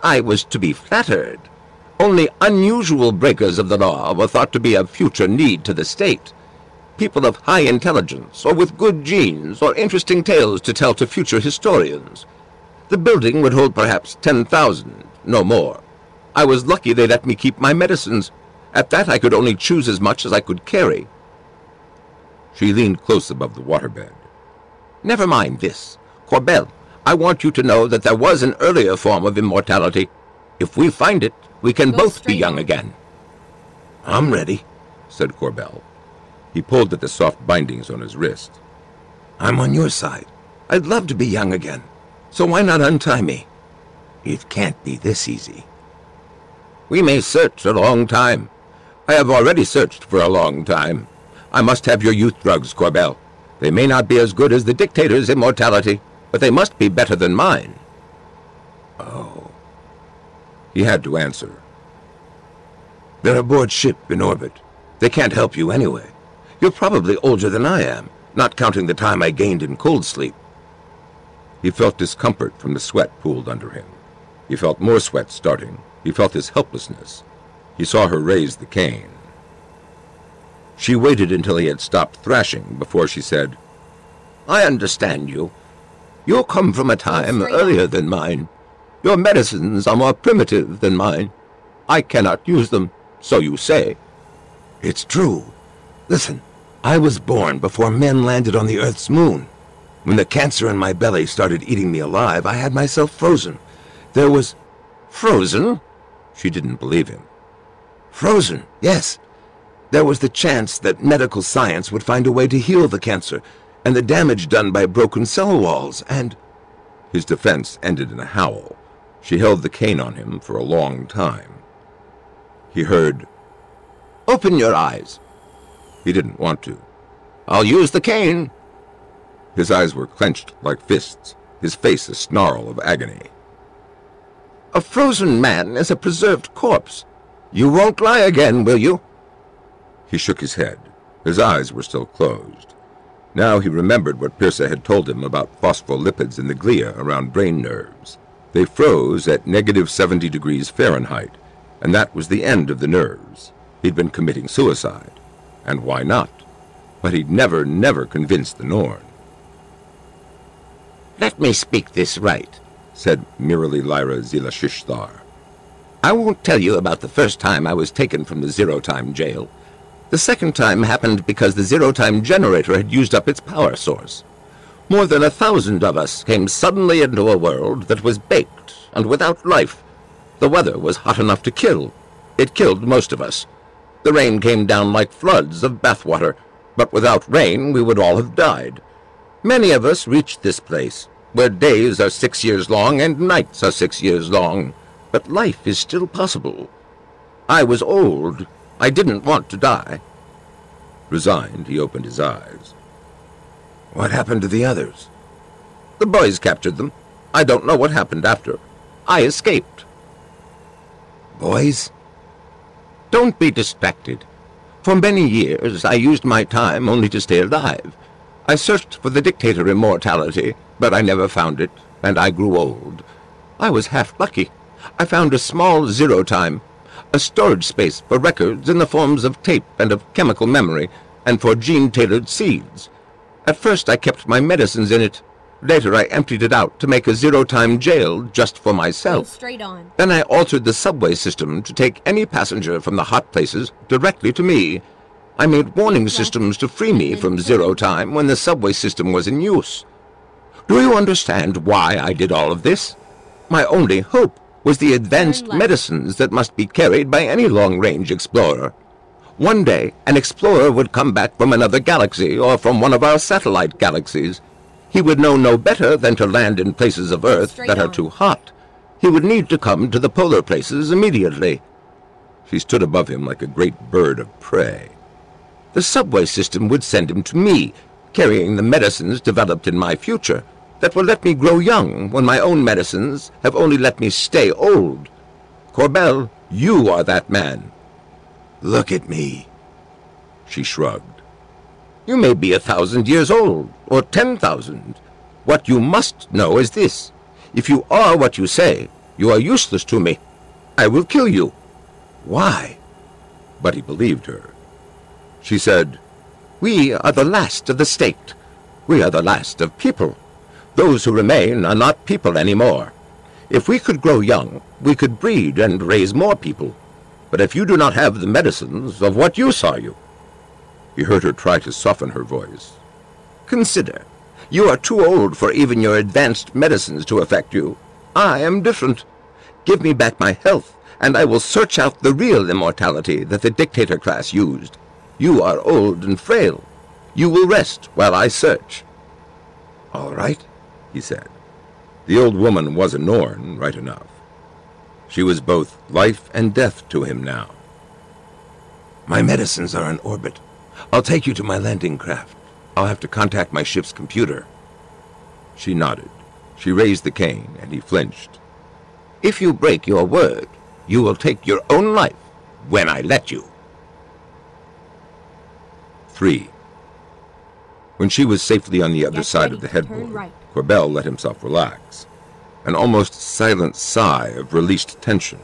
I was to be flattered. Only unusual breakers of the law were thought to be of future need to the state. People of high intelligence, or with good genes, or interesting tales to tell to future historians. The building would hold perhaps 10,000, no more. I was lucky they let me keep my medicines. At that I could only choose as much as I could carry. She leaned close above the waterbed. Never mind this. Corbell, I want you to know that there was an earlier form of immortality. If we find it, we can Go both be young again. I'm ready. said Corbell. He pulled at the soft bindings on his wrist. I'm on your side. I'd love to be young again. So why not untie me? It can't be this easy. We may search a long time. I have already searched for a long time. I must have your youth drugs, Corbell. They may not be as good as the dictator's immortality, but they must be better than mine. He had to answer. They're aboard ship in orbit. They can't help you anyway. You're probably older than I am, not counting the time I gained in cold sleep. He felt discomfort from the sweat pooled under him. He felt more sweat starting. He felt his helplessness. He saw her raise the cane. She waited until he had stopped thrashing before she said, I understand you. You come from a time earlier than mine. Your medicines are more primitive than mine. I cannot use them, so you say. It's true. Listen, I was born before men landed on the Earth's moon. When the cancer in my belly started eating me alive, I had myself frozen. There was... Frozen? she didn't believe him. Frozen, yes. There was the chance that medical science would find a way to heal the cancer, and the damage done by broken cell walls, and... His defense ended in a howl. She held the cane on him for a long time. He heard. Open your eyes. He didn't want to. I'll use the cane. His eyes were clenched like fists, his face a snarl of agony. A frozen man is a preserved corpse. You won't lie again, will you? He shook his head. His eyes were still closed. Now he remembered what Peerssa had told him about phospholipids in the glia around brain nerves. They froze at negative 70 degrees Fahrenheit, and that was the end of the nerves. He'd been committing suicide. And why not? But he'd never, never convinced the Norn, Let me speak this right. said Mirelly Lyra Zilashishthar. I won't tell you about the first time I was taken from the zero-time jail. The second time happened because the zero-time generator had used up its power source. More than a thousand of us came suddenly into a world that was baked and without life. The weather was hot enough to kill. It killed most of us. The rain came down like floods of bathwater, but without rain we would all have died. Many of us reached this place, where days are six years long and nights are six years long, but life is still possible. I was old. I didn't want to die. Resigned, he opened his eyes. What happened to the others? The boys captured them. I don't know what happened after. I escaped. Boys? Don't be distracted. For many years I used my time only to stay alive. I searched for the dictator immortality, but I never found it, and I grew old. I was half lucky. I found a small zero time, a storage space for records in the forms of tape and of chemical memory, and for gene-tailored seeds. At first I kept my medicines in it. Later I emptied it out to make a zero-time jail just for myself. straight on. Then I altered the subway system to take any passenger from the hot places directly to me. I made warning systems to free me from zero time when the subway system was in use. Do you understand why I did all of this? My only hope was the advanced medicines that must be carried by any long-range explorer. One day, an explorer would come back from another galaxy or from one of our satellite galaxies. He would know no better than to land in places of Earth Straight that are too hot. He would need to come to the polar places immediately. She stood above him like a great bird of prey. The subway system would send him to me, carrying the medicines developed in my future that will let me grow young when my own medicines have only let me stay old. Corbell, you are that man. Look at me. She shrugged. You may be a thousand years old, or ten thousand. What you must know is this. If you are what you say, you are useless to me. I will kill you. Why? But he believed her. She said, We are the last of the state. We are the last of people. Those who remain are not people anymore. If we could grow young, we could breed and raise more people. But if you do not have the medicines, of what use are you? He heard her try to soften her voice. Consider, you are too old for even your advanced medicines to affect you. I am different. Give me back my health, and I will search out the real immortality that the dictator class used. You are old and frail. You will rest while I search. All right, he said. The old woman was a Norn, right enough. She was both life and death to him now. My medicines are in orbit. I'll take you to my landing craft. I'll have to contact my ship's computer. She nodded. She raised the cane, and he flinched. If you break your word, you will take your own life when I let you. 3. When she was safely on the other Get side ready of the to headboard, right. Corbell let himself relax. An almost silent sigh of released tension,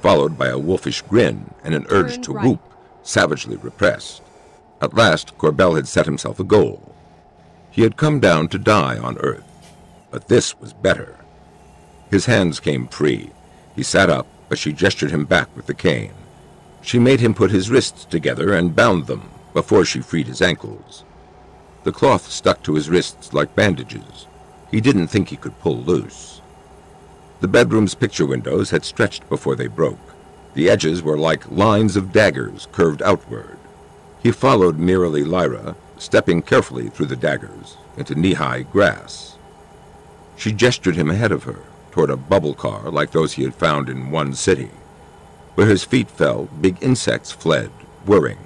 followed by a wolfish grin and an urge to right. whoop, savagely repressed. At last, Corbell had set himself a goal. He had come down to die on Earth, but this was better. His hands came free. He sat up, but she gestured him back with the cane. She made him put his wrists together and bound them before she freed his ankles. The cloth stuck to his wrists like bandages. He didn't think he could pull loose. The bedroom's picture windows had stretched before they broke. The edges were like lines of daggers curved outward. He followed Mirelly Lyra, stepping carefully through the daggers into knee-high grass. She gestured him ahead of her, toward a bubble car like those he had found in one city. Where his feet fell, big insects fled, whirring.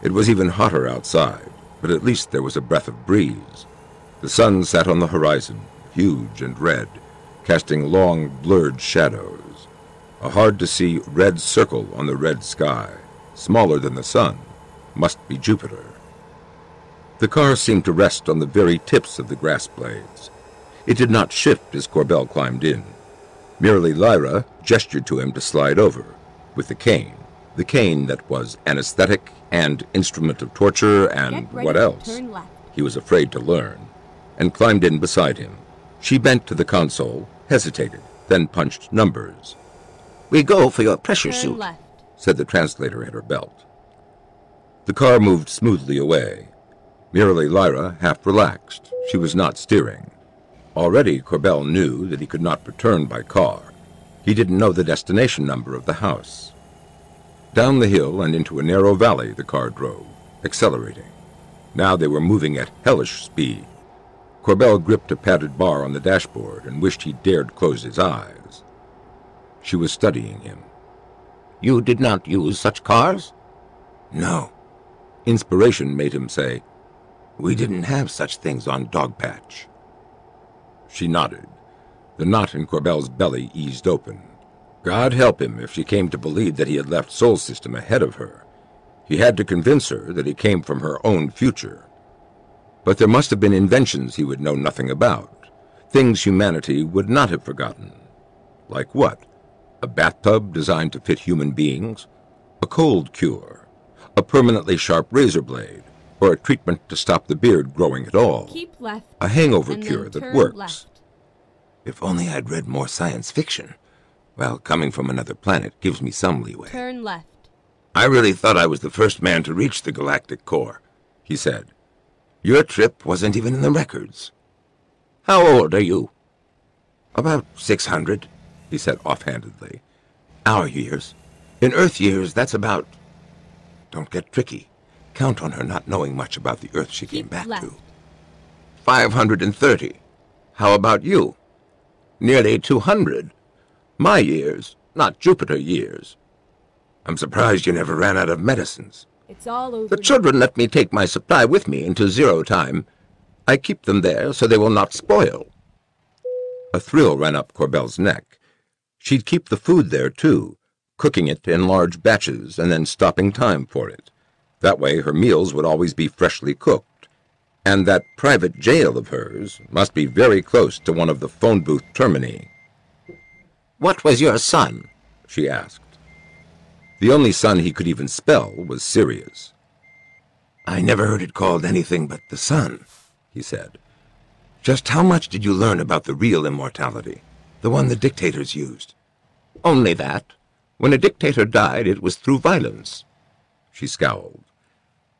It was even hotter outside, but at least there was a breath of breeze. The sun sat on the horizon, huge and red, casting long, blurred shadows. A hard-to-see red circle on the red sky, smaller than the sun, must be Jupiter. The car seemed to rest on the very tips of the grass blades. It did not shift as Corbell climbed in. Mirelly Lyra gestured to him to slide over, with the cane, the cane that was anesthetic and instrument of torture and what else? He was afraid to learn, and climbed in beside him. She bent to the console, hesitated, then punched numbers. We go for your pressure Turn suit, left. said the translator at her belt. The car moved smoothly away. Mirelly Lyra half relaxed. She was not steering. Already Corbell knew that he could not return by car. He didn't know the destination number of the house. Down the hill and into a narrow valley the car drove, accelerating. Now they were moving at hellish speed. Corbell gripped a padded bar on the dashboard and wished he dared close his eyes. She was studying him. You did not use such cars? No, Inspiration made him say, We didn't have such things on Dogpatch. She nodded. The knot in Corbell's belly eased open. God help him if she came to believe that he had left Sol System ahead of her. He had to convince her that he came from her own future. But there must have been inventions he would know nothing about, things humanity would not have forgotten. Like what? A bathtub designed to fit human beings? A cold cure? A permanently sharp razor blade? Or a treatment to stop the beard growing at all? Keep left. A hangover cure that works? Left. If only I'd read more science fiction. Well, coming from another planet gives me some leeway. Turn left. I really thought I was the first man to reach the galactic core, he said. Your trip wasn't even in the records. How old are you? About 600, he said offhandedly. Our years. In Earth years, that's about... Don't get tricky. Count on her not knowing much about the Earth she came back left. to. 530. How about you? Nearly 200. My years, not Jupiter years. I'm surprised you never ran out of medicines. It's all over. The children let me take my supply with me into zero time. I keep them there so they will not spoil. A thrill ran up Corbell's neck. She'd keep the food there, too, cooking it in large batches and then stopping time for it. That way her meals would always be freshly cooked. And that private jail of hers must be very close to one of the phone booth termini. What was your son? she asked. The only sun he could even spell was Sirius. I never heard it called anything but the sun, he said. Just how much did you learn about the real immortality, the one the dictators used? Only that. When a dictator died, it was through violence. She scowled.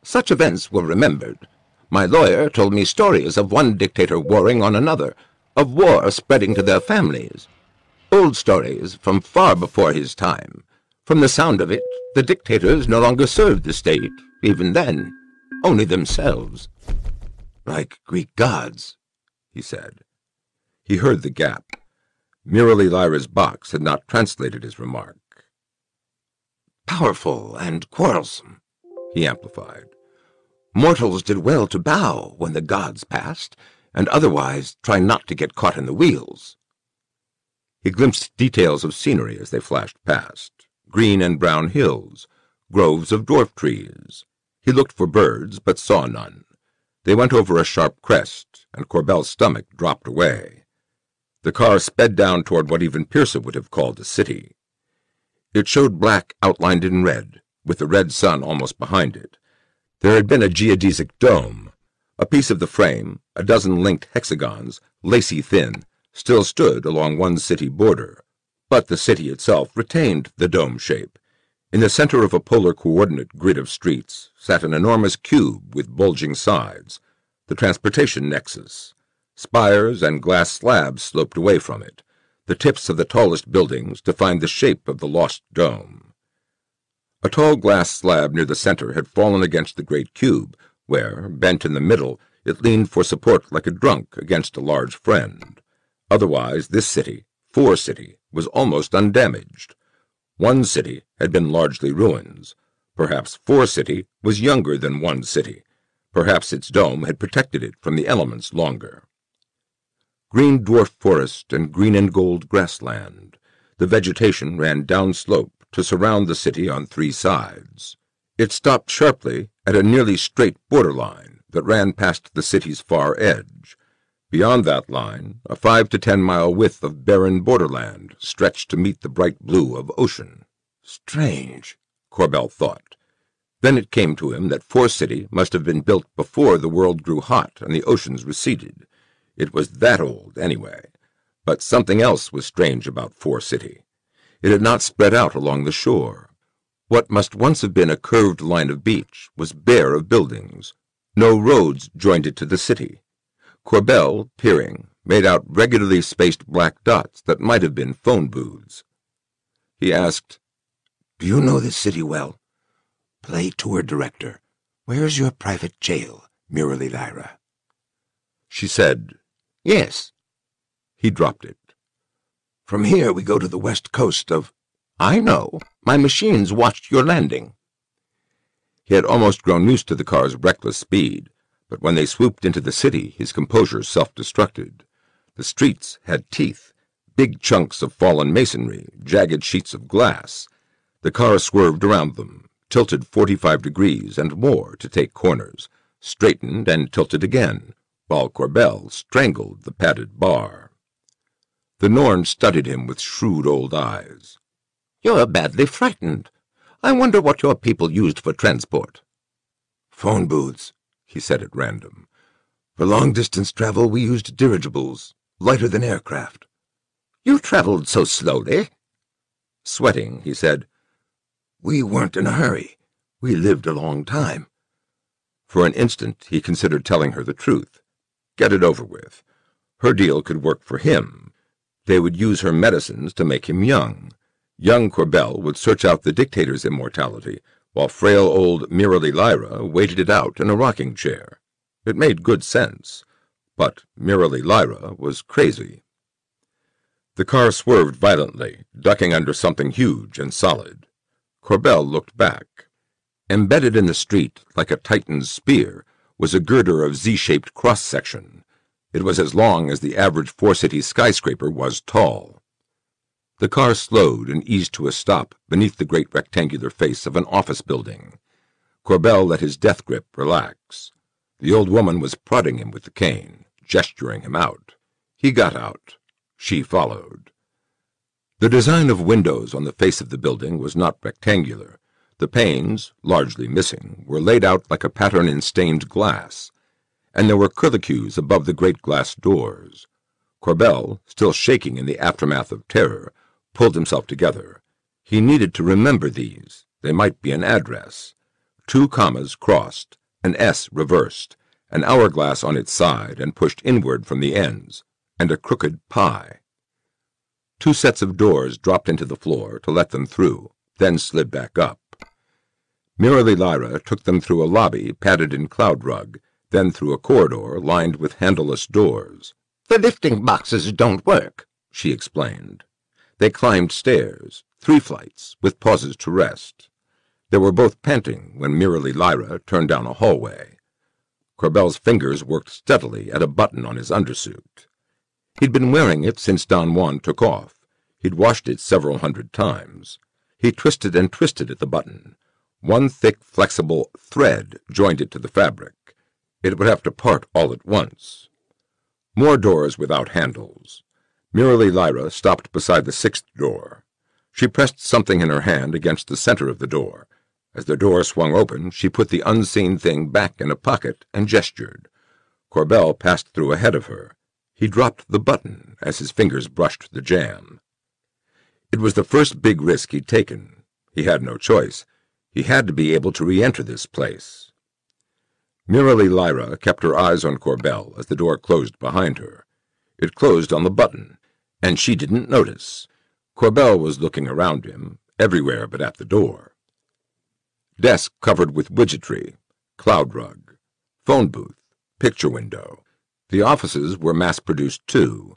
Such events were remembered. My lawyer told me stories of one dictator warring on another, of war spreading to their families. Old stories from far before his time. From the sound of it, the dictators no longer served the state, even then. Only themselves. Like Greek gods, he said. He heard the gap. Mirelly Lyra's box had not translated his remark. powerful and quarrelsome, he amplified. Mortals did well to bow when the gods passed, and otherwise try not to get caught in the wheels. He glimpsed details of scenery as they flashed past green and brown hills, groves of dwarf trees. He looked for birds, but saw none. They went over a sharp crest, and Corbell's stomach dropped away. The car sped down toward what even Peerssa would have called a city. It showed black outlined in red, with the red sun almost behind it. There had been a geodesic dome. A piece of the frame, a dozen linked hexagons, lacy thin, still stood along one city border, but the city itself retained the dome shape. In the center of a polar coordinate grid of streets sat an enormous cube with bulging sides, the transportation nexus. Spires and glass slabs sloped away from it, the tips of the tallest buildings defined the shape of the lost dome. A tall glass slab near the center had fallen against the great cube, where, bent in the middle, it leaned for support like a drunk against a large friend. Otherwise, this city, Four City, was almost undamaged. One city had been largely ruins. Perhaps Four City was younger than One City. Perhaps its dome had protected it from the elements longer. Green dwarf forest and green and gold grassland. The vegetation ran downslope to surround the city on three sides. It stopped sharply at a nearly straight borderline that ran past the city's far edge. Beyond that line, a five to ten mile width of barren borderland stretched to meet the bright blue of ocean. Strange, Corbell thought. Then it came to him that Four City must have been built before the world grew hot and the oceans receded. It was that old, anyway. But something else was strange about Four City. It had not spread out along the shore. What must once have been a curved line of beach was bare of buildings. No roads joined it to the city. Corbell, peering, made out regularly spaced black dots that might have been phone booths. He asked, Do you know this city well? Play tour director. Where's your private jail, Mirelly Lyra? She said, Yes. He dropped it. From here we go to the west coast of... I know. My machines watched your landing. He had almost grown used to the car's reckless speed, but when they swooped into the city, his composure self-destructed. The streets had teeth, big chunks of fallen masonry, jagged sheets of glass. The car swerved around them, tilted 45 degrees and more to take corners, straightened and tilted again, while Corbell strangled the padded bar. The Norn studied him with shrewd old eyes. You're badly frightened. I wonder what your people used for transport. Phone booths, he said at random. For long-distance travel, we used dirigibles, lighter than aircraft. You traveled so slowly. Sweating, he said, We weren't in a hurry. We lived a long time. For an instant, he considered telling her the truth. Get it over with. Her deal could work for him. They would use her medicines to make him young. Young Corbell would search out the dictator's immortality, while frail old Mirelly Lyra waited it out in a rocking chair. It made good sense. But Mirelly Lyra was crazy. The car swerved violently, ducking under something huge and solid. Corbell looked back. Embedded in the street, like a Titan's spear, was a girder of Z-shaped cross-section. It was as long as the average four-city skyscraper was tall. The car slowed and eased to a stop beneath the great rectangular face of an office building. Corbell let his death grip relax. The old woman was prodding him with the cane, gesturing him out. He got out. She followed. The design of windows on the face of the building was not rectangular. The panes, largely missing, were laid out like a pattern in stained glass, and there were curlicues above the great glass doors. Corbell, still shaking in the aftermath of terror, pulled himself together. He needed to remember these. They might be an address. Two commas crossed, an S reversed, an hourglass on its side and pushed inward from the ends and a crooked pie. Two sets of doors dropped into the floor to let them through, then slid back up. Mirelly Lyra took them through a lobby padded in cloud rug, then through a corridor lined with handleless doors. The lifting boxes don't work, she explained. They climbed stairs, three flights, with pauses to rest. They were both panting when Mirelly Lyra turned down a hallway. Corbell's fingers worked steadily at a button on his undersuit. He'd been wearing it since Don Juan took off. He'd washed it several hundred times. He twisted and twisted at the button. One thick, flexible thread joined it to the fabric. It would have to part all at once. More doors without handles. Mirelly Lyra stopped beside the sixth door. She pressed something in her hand against the center of the door. As the door swung open, she put the unseen thing back in a pocket and gestured. Corbell passed through ahead of her. He dropped the button as his fingers brushed the jam. It was the first big risk he'd taken. He had no choice. He had to be able to re-enter this place. Mirelly Lyra kept her eyes on Corbell as the door closed behind her. It closed on the button, and she didn't notice. Corbell was looking around him, everywhere but at the door. Desk covered with widgetry, cloud rug, phone booth, picture window. The offices were mass-produced, too.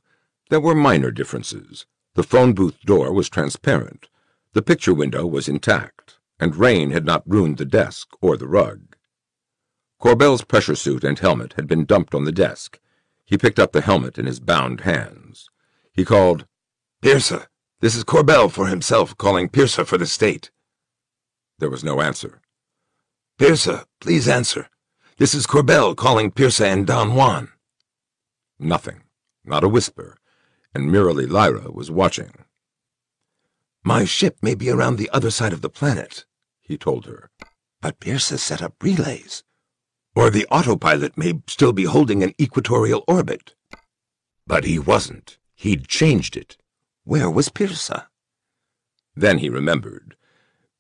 There were minor differences. The phone booth door was transparent. The picture window was intact, and rain had not ruined the desk or the rug. Corbell's pressure suit and helmet had been dumped on the desk. He picked up the helmet in his bound hands. He called, Peerssa, this is Corbell for himself calling Peerssa for the state. There was no answer. Peerssa, please answer. This is Corbell calling Peerssa and Don Juan. Nothing. Not a whisper. And Mirelly Lyra was watching. My ship may be around the other side of the planet, he told her. But Peerssa set up relays. Or the autopilot may still be holding an equatorial orbit. But he wasn't. He'd changed it. Where was Peerssa? Then he remembered.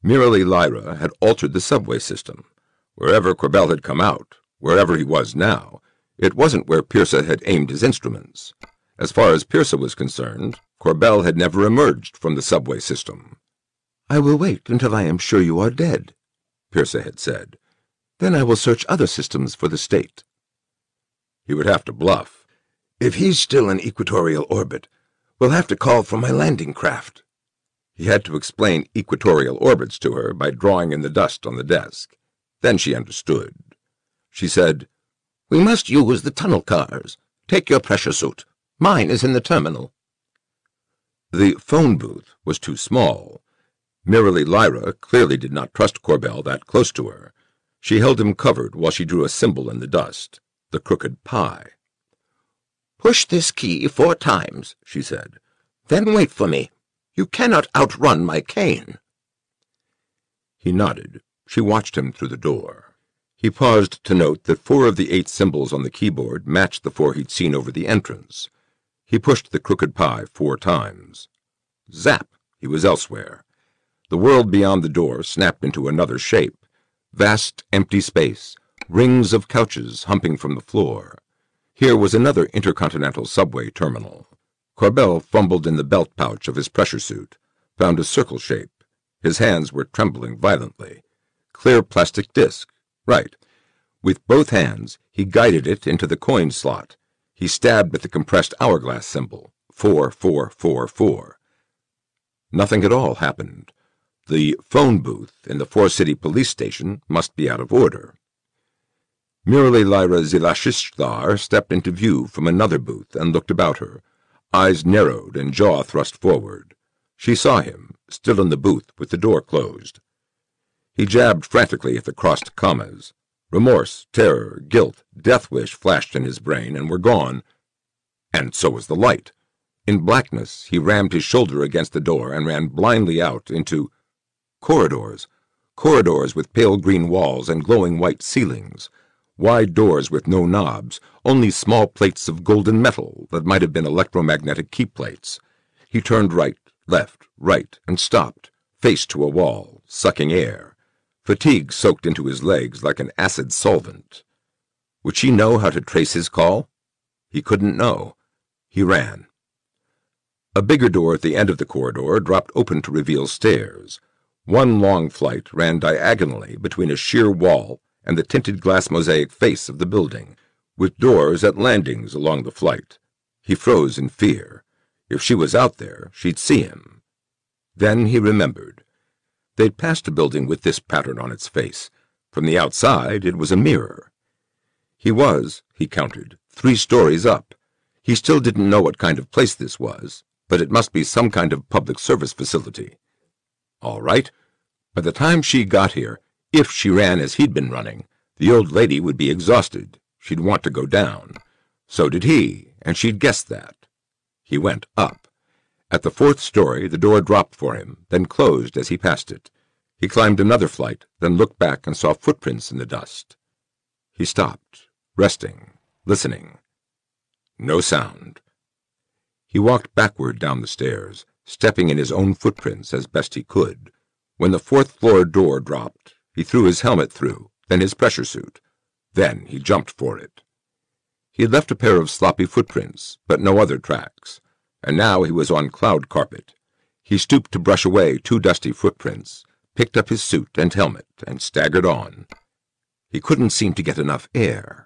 Mirelly Lyra had altered the subway system. Wherever Corbell had come out, wherever he was now, it wasn't where Peerssa had aimed his instruments. As far as Peerssa was concerned, Corbell had never emerged from the subway system. I will wait until I am sure you are dead, Peerssa had said. Then I will search other systems for the state. He would have to bluff. If he's still in equatorial orbit, we'll have to call for my landing craft. He had to explain equatorial orbits to her by drawing in the dust on the desk. Then she understood. She said, We must use the tunnel cars. Take your pressure suit. Mine is in the terminal. The phone booth was too small. Mirelly Lyra clearly did not trust Corbell that close to her. She held him covered while she drew a symbol in the dust, the crooked pie. Push this key four times, she said. Then wait for me. You cannot outrun my cane. He nodded. She watched him through the door. He paused to note that four of the eight symbols on the keyboard matched the four he'd seen over the entrance. He pushed the crooked pie four times. Zap! He was elsewhere. The world beyond the door snapped into another shape. Vast, empty space, rings of couches humping from the floor. Here was another intercontinental subway terminal. Corbell fumbled in the belt pouch of his pressure suit, found a circle shape. His hands were trembling violently. Clear plastic disc. Right. With both hands, he guided it into the coin slot. He stabbed at the compressed hourglass symbol. Four, four, four, four. Nothing at all happened. The phone booth in the Four City police station must be out of order. Mirelly Lyra Zilashishtar stepped into view from another booth and looked about her, eyes narrowed and jaw thrust forward. She saw him, still in the booth with the door closed. He jabbed frantically at the crossed commas. Remorse, terror, guilt, death wish flashed in his brain and were gone. And so was the light. In blackness, he rammed his shoulder against the door and ran blindly out into corridors. Corridors with pale green walls and glowing white ceilings. Wide doors with no knobs, only small plates of golden metal that might have been electromagnetic key plates. He turned right, left, right, and stopped, face to a wall, sucking air. Fatigue soaked into his legs like an acid solvent. Would she know how to trace his call? He couldn't know. He ran. A bigger door at the end of the corridor dropped open to reveal stairs. One long flight ran diagonally between a sheer wall and the tinted glass mosaic face of the building, with doors at landings along the flight. He froze in fear. If she was out there, she'd see him. Then he remembered. They'd passed a building with this pattern on its face. From the outside, it was a mirror. He was, he counted, three stories up. He still didn't know what kind of place this was, but it must be some kind of public service facility. All right. By the time she got here, if she ran as he'd been running, the old lady would be exhausted. She'd want to go down. So did he, and she'd guessed that. He went up. At the fourth story, the door dropped for him, then closed as he passed it. He climbed another flight, then looked back and saw footprints in the dust. He stopped, resting, listening. No sound. He walked backward down the stairs, stepping in his own footprints as best he could. When the fourth floor door dropped, he threw his helmet through, then his pressure suit. Then he jumped for it. He had left a pair of sloppy footprints, but no other tracks, and now he was on cloud carpet. He stooped to brush away two dusty footprints, picked up his suit and helmet, and staggered on. He couldn't seem to get enough air.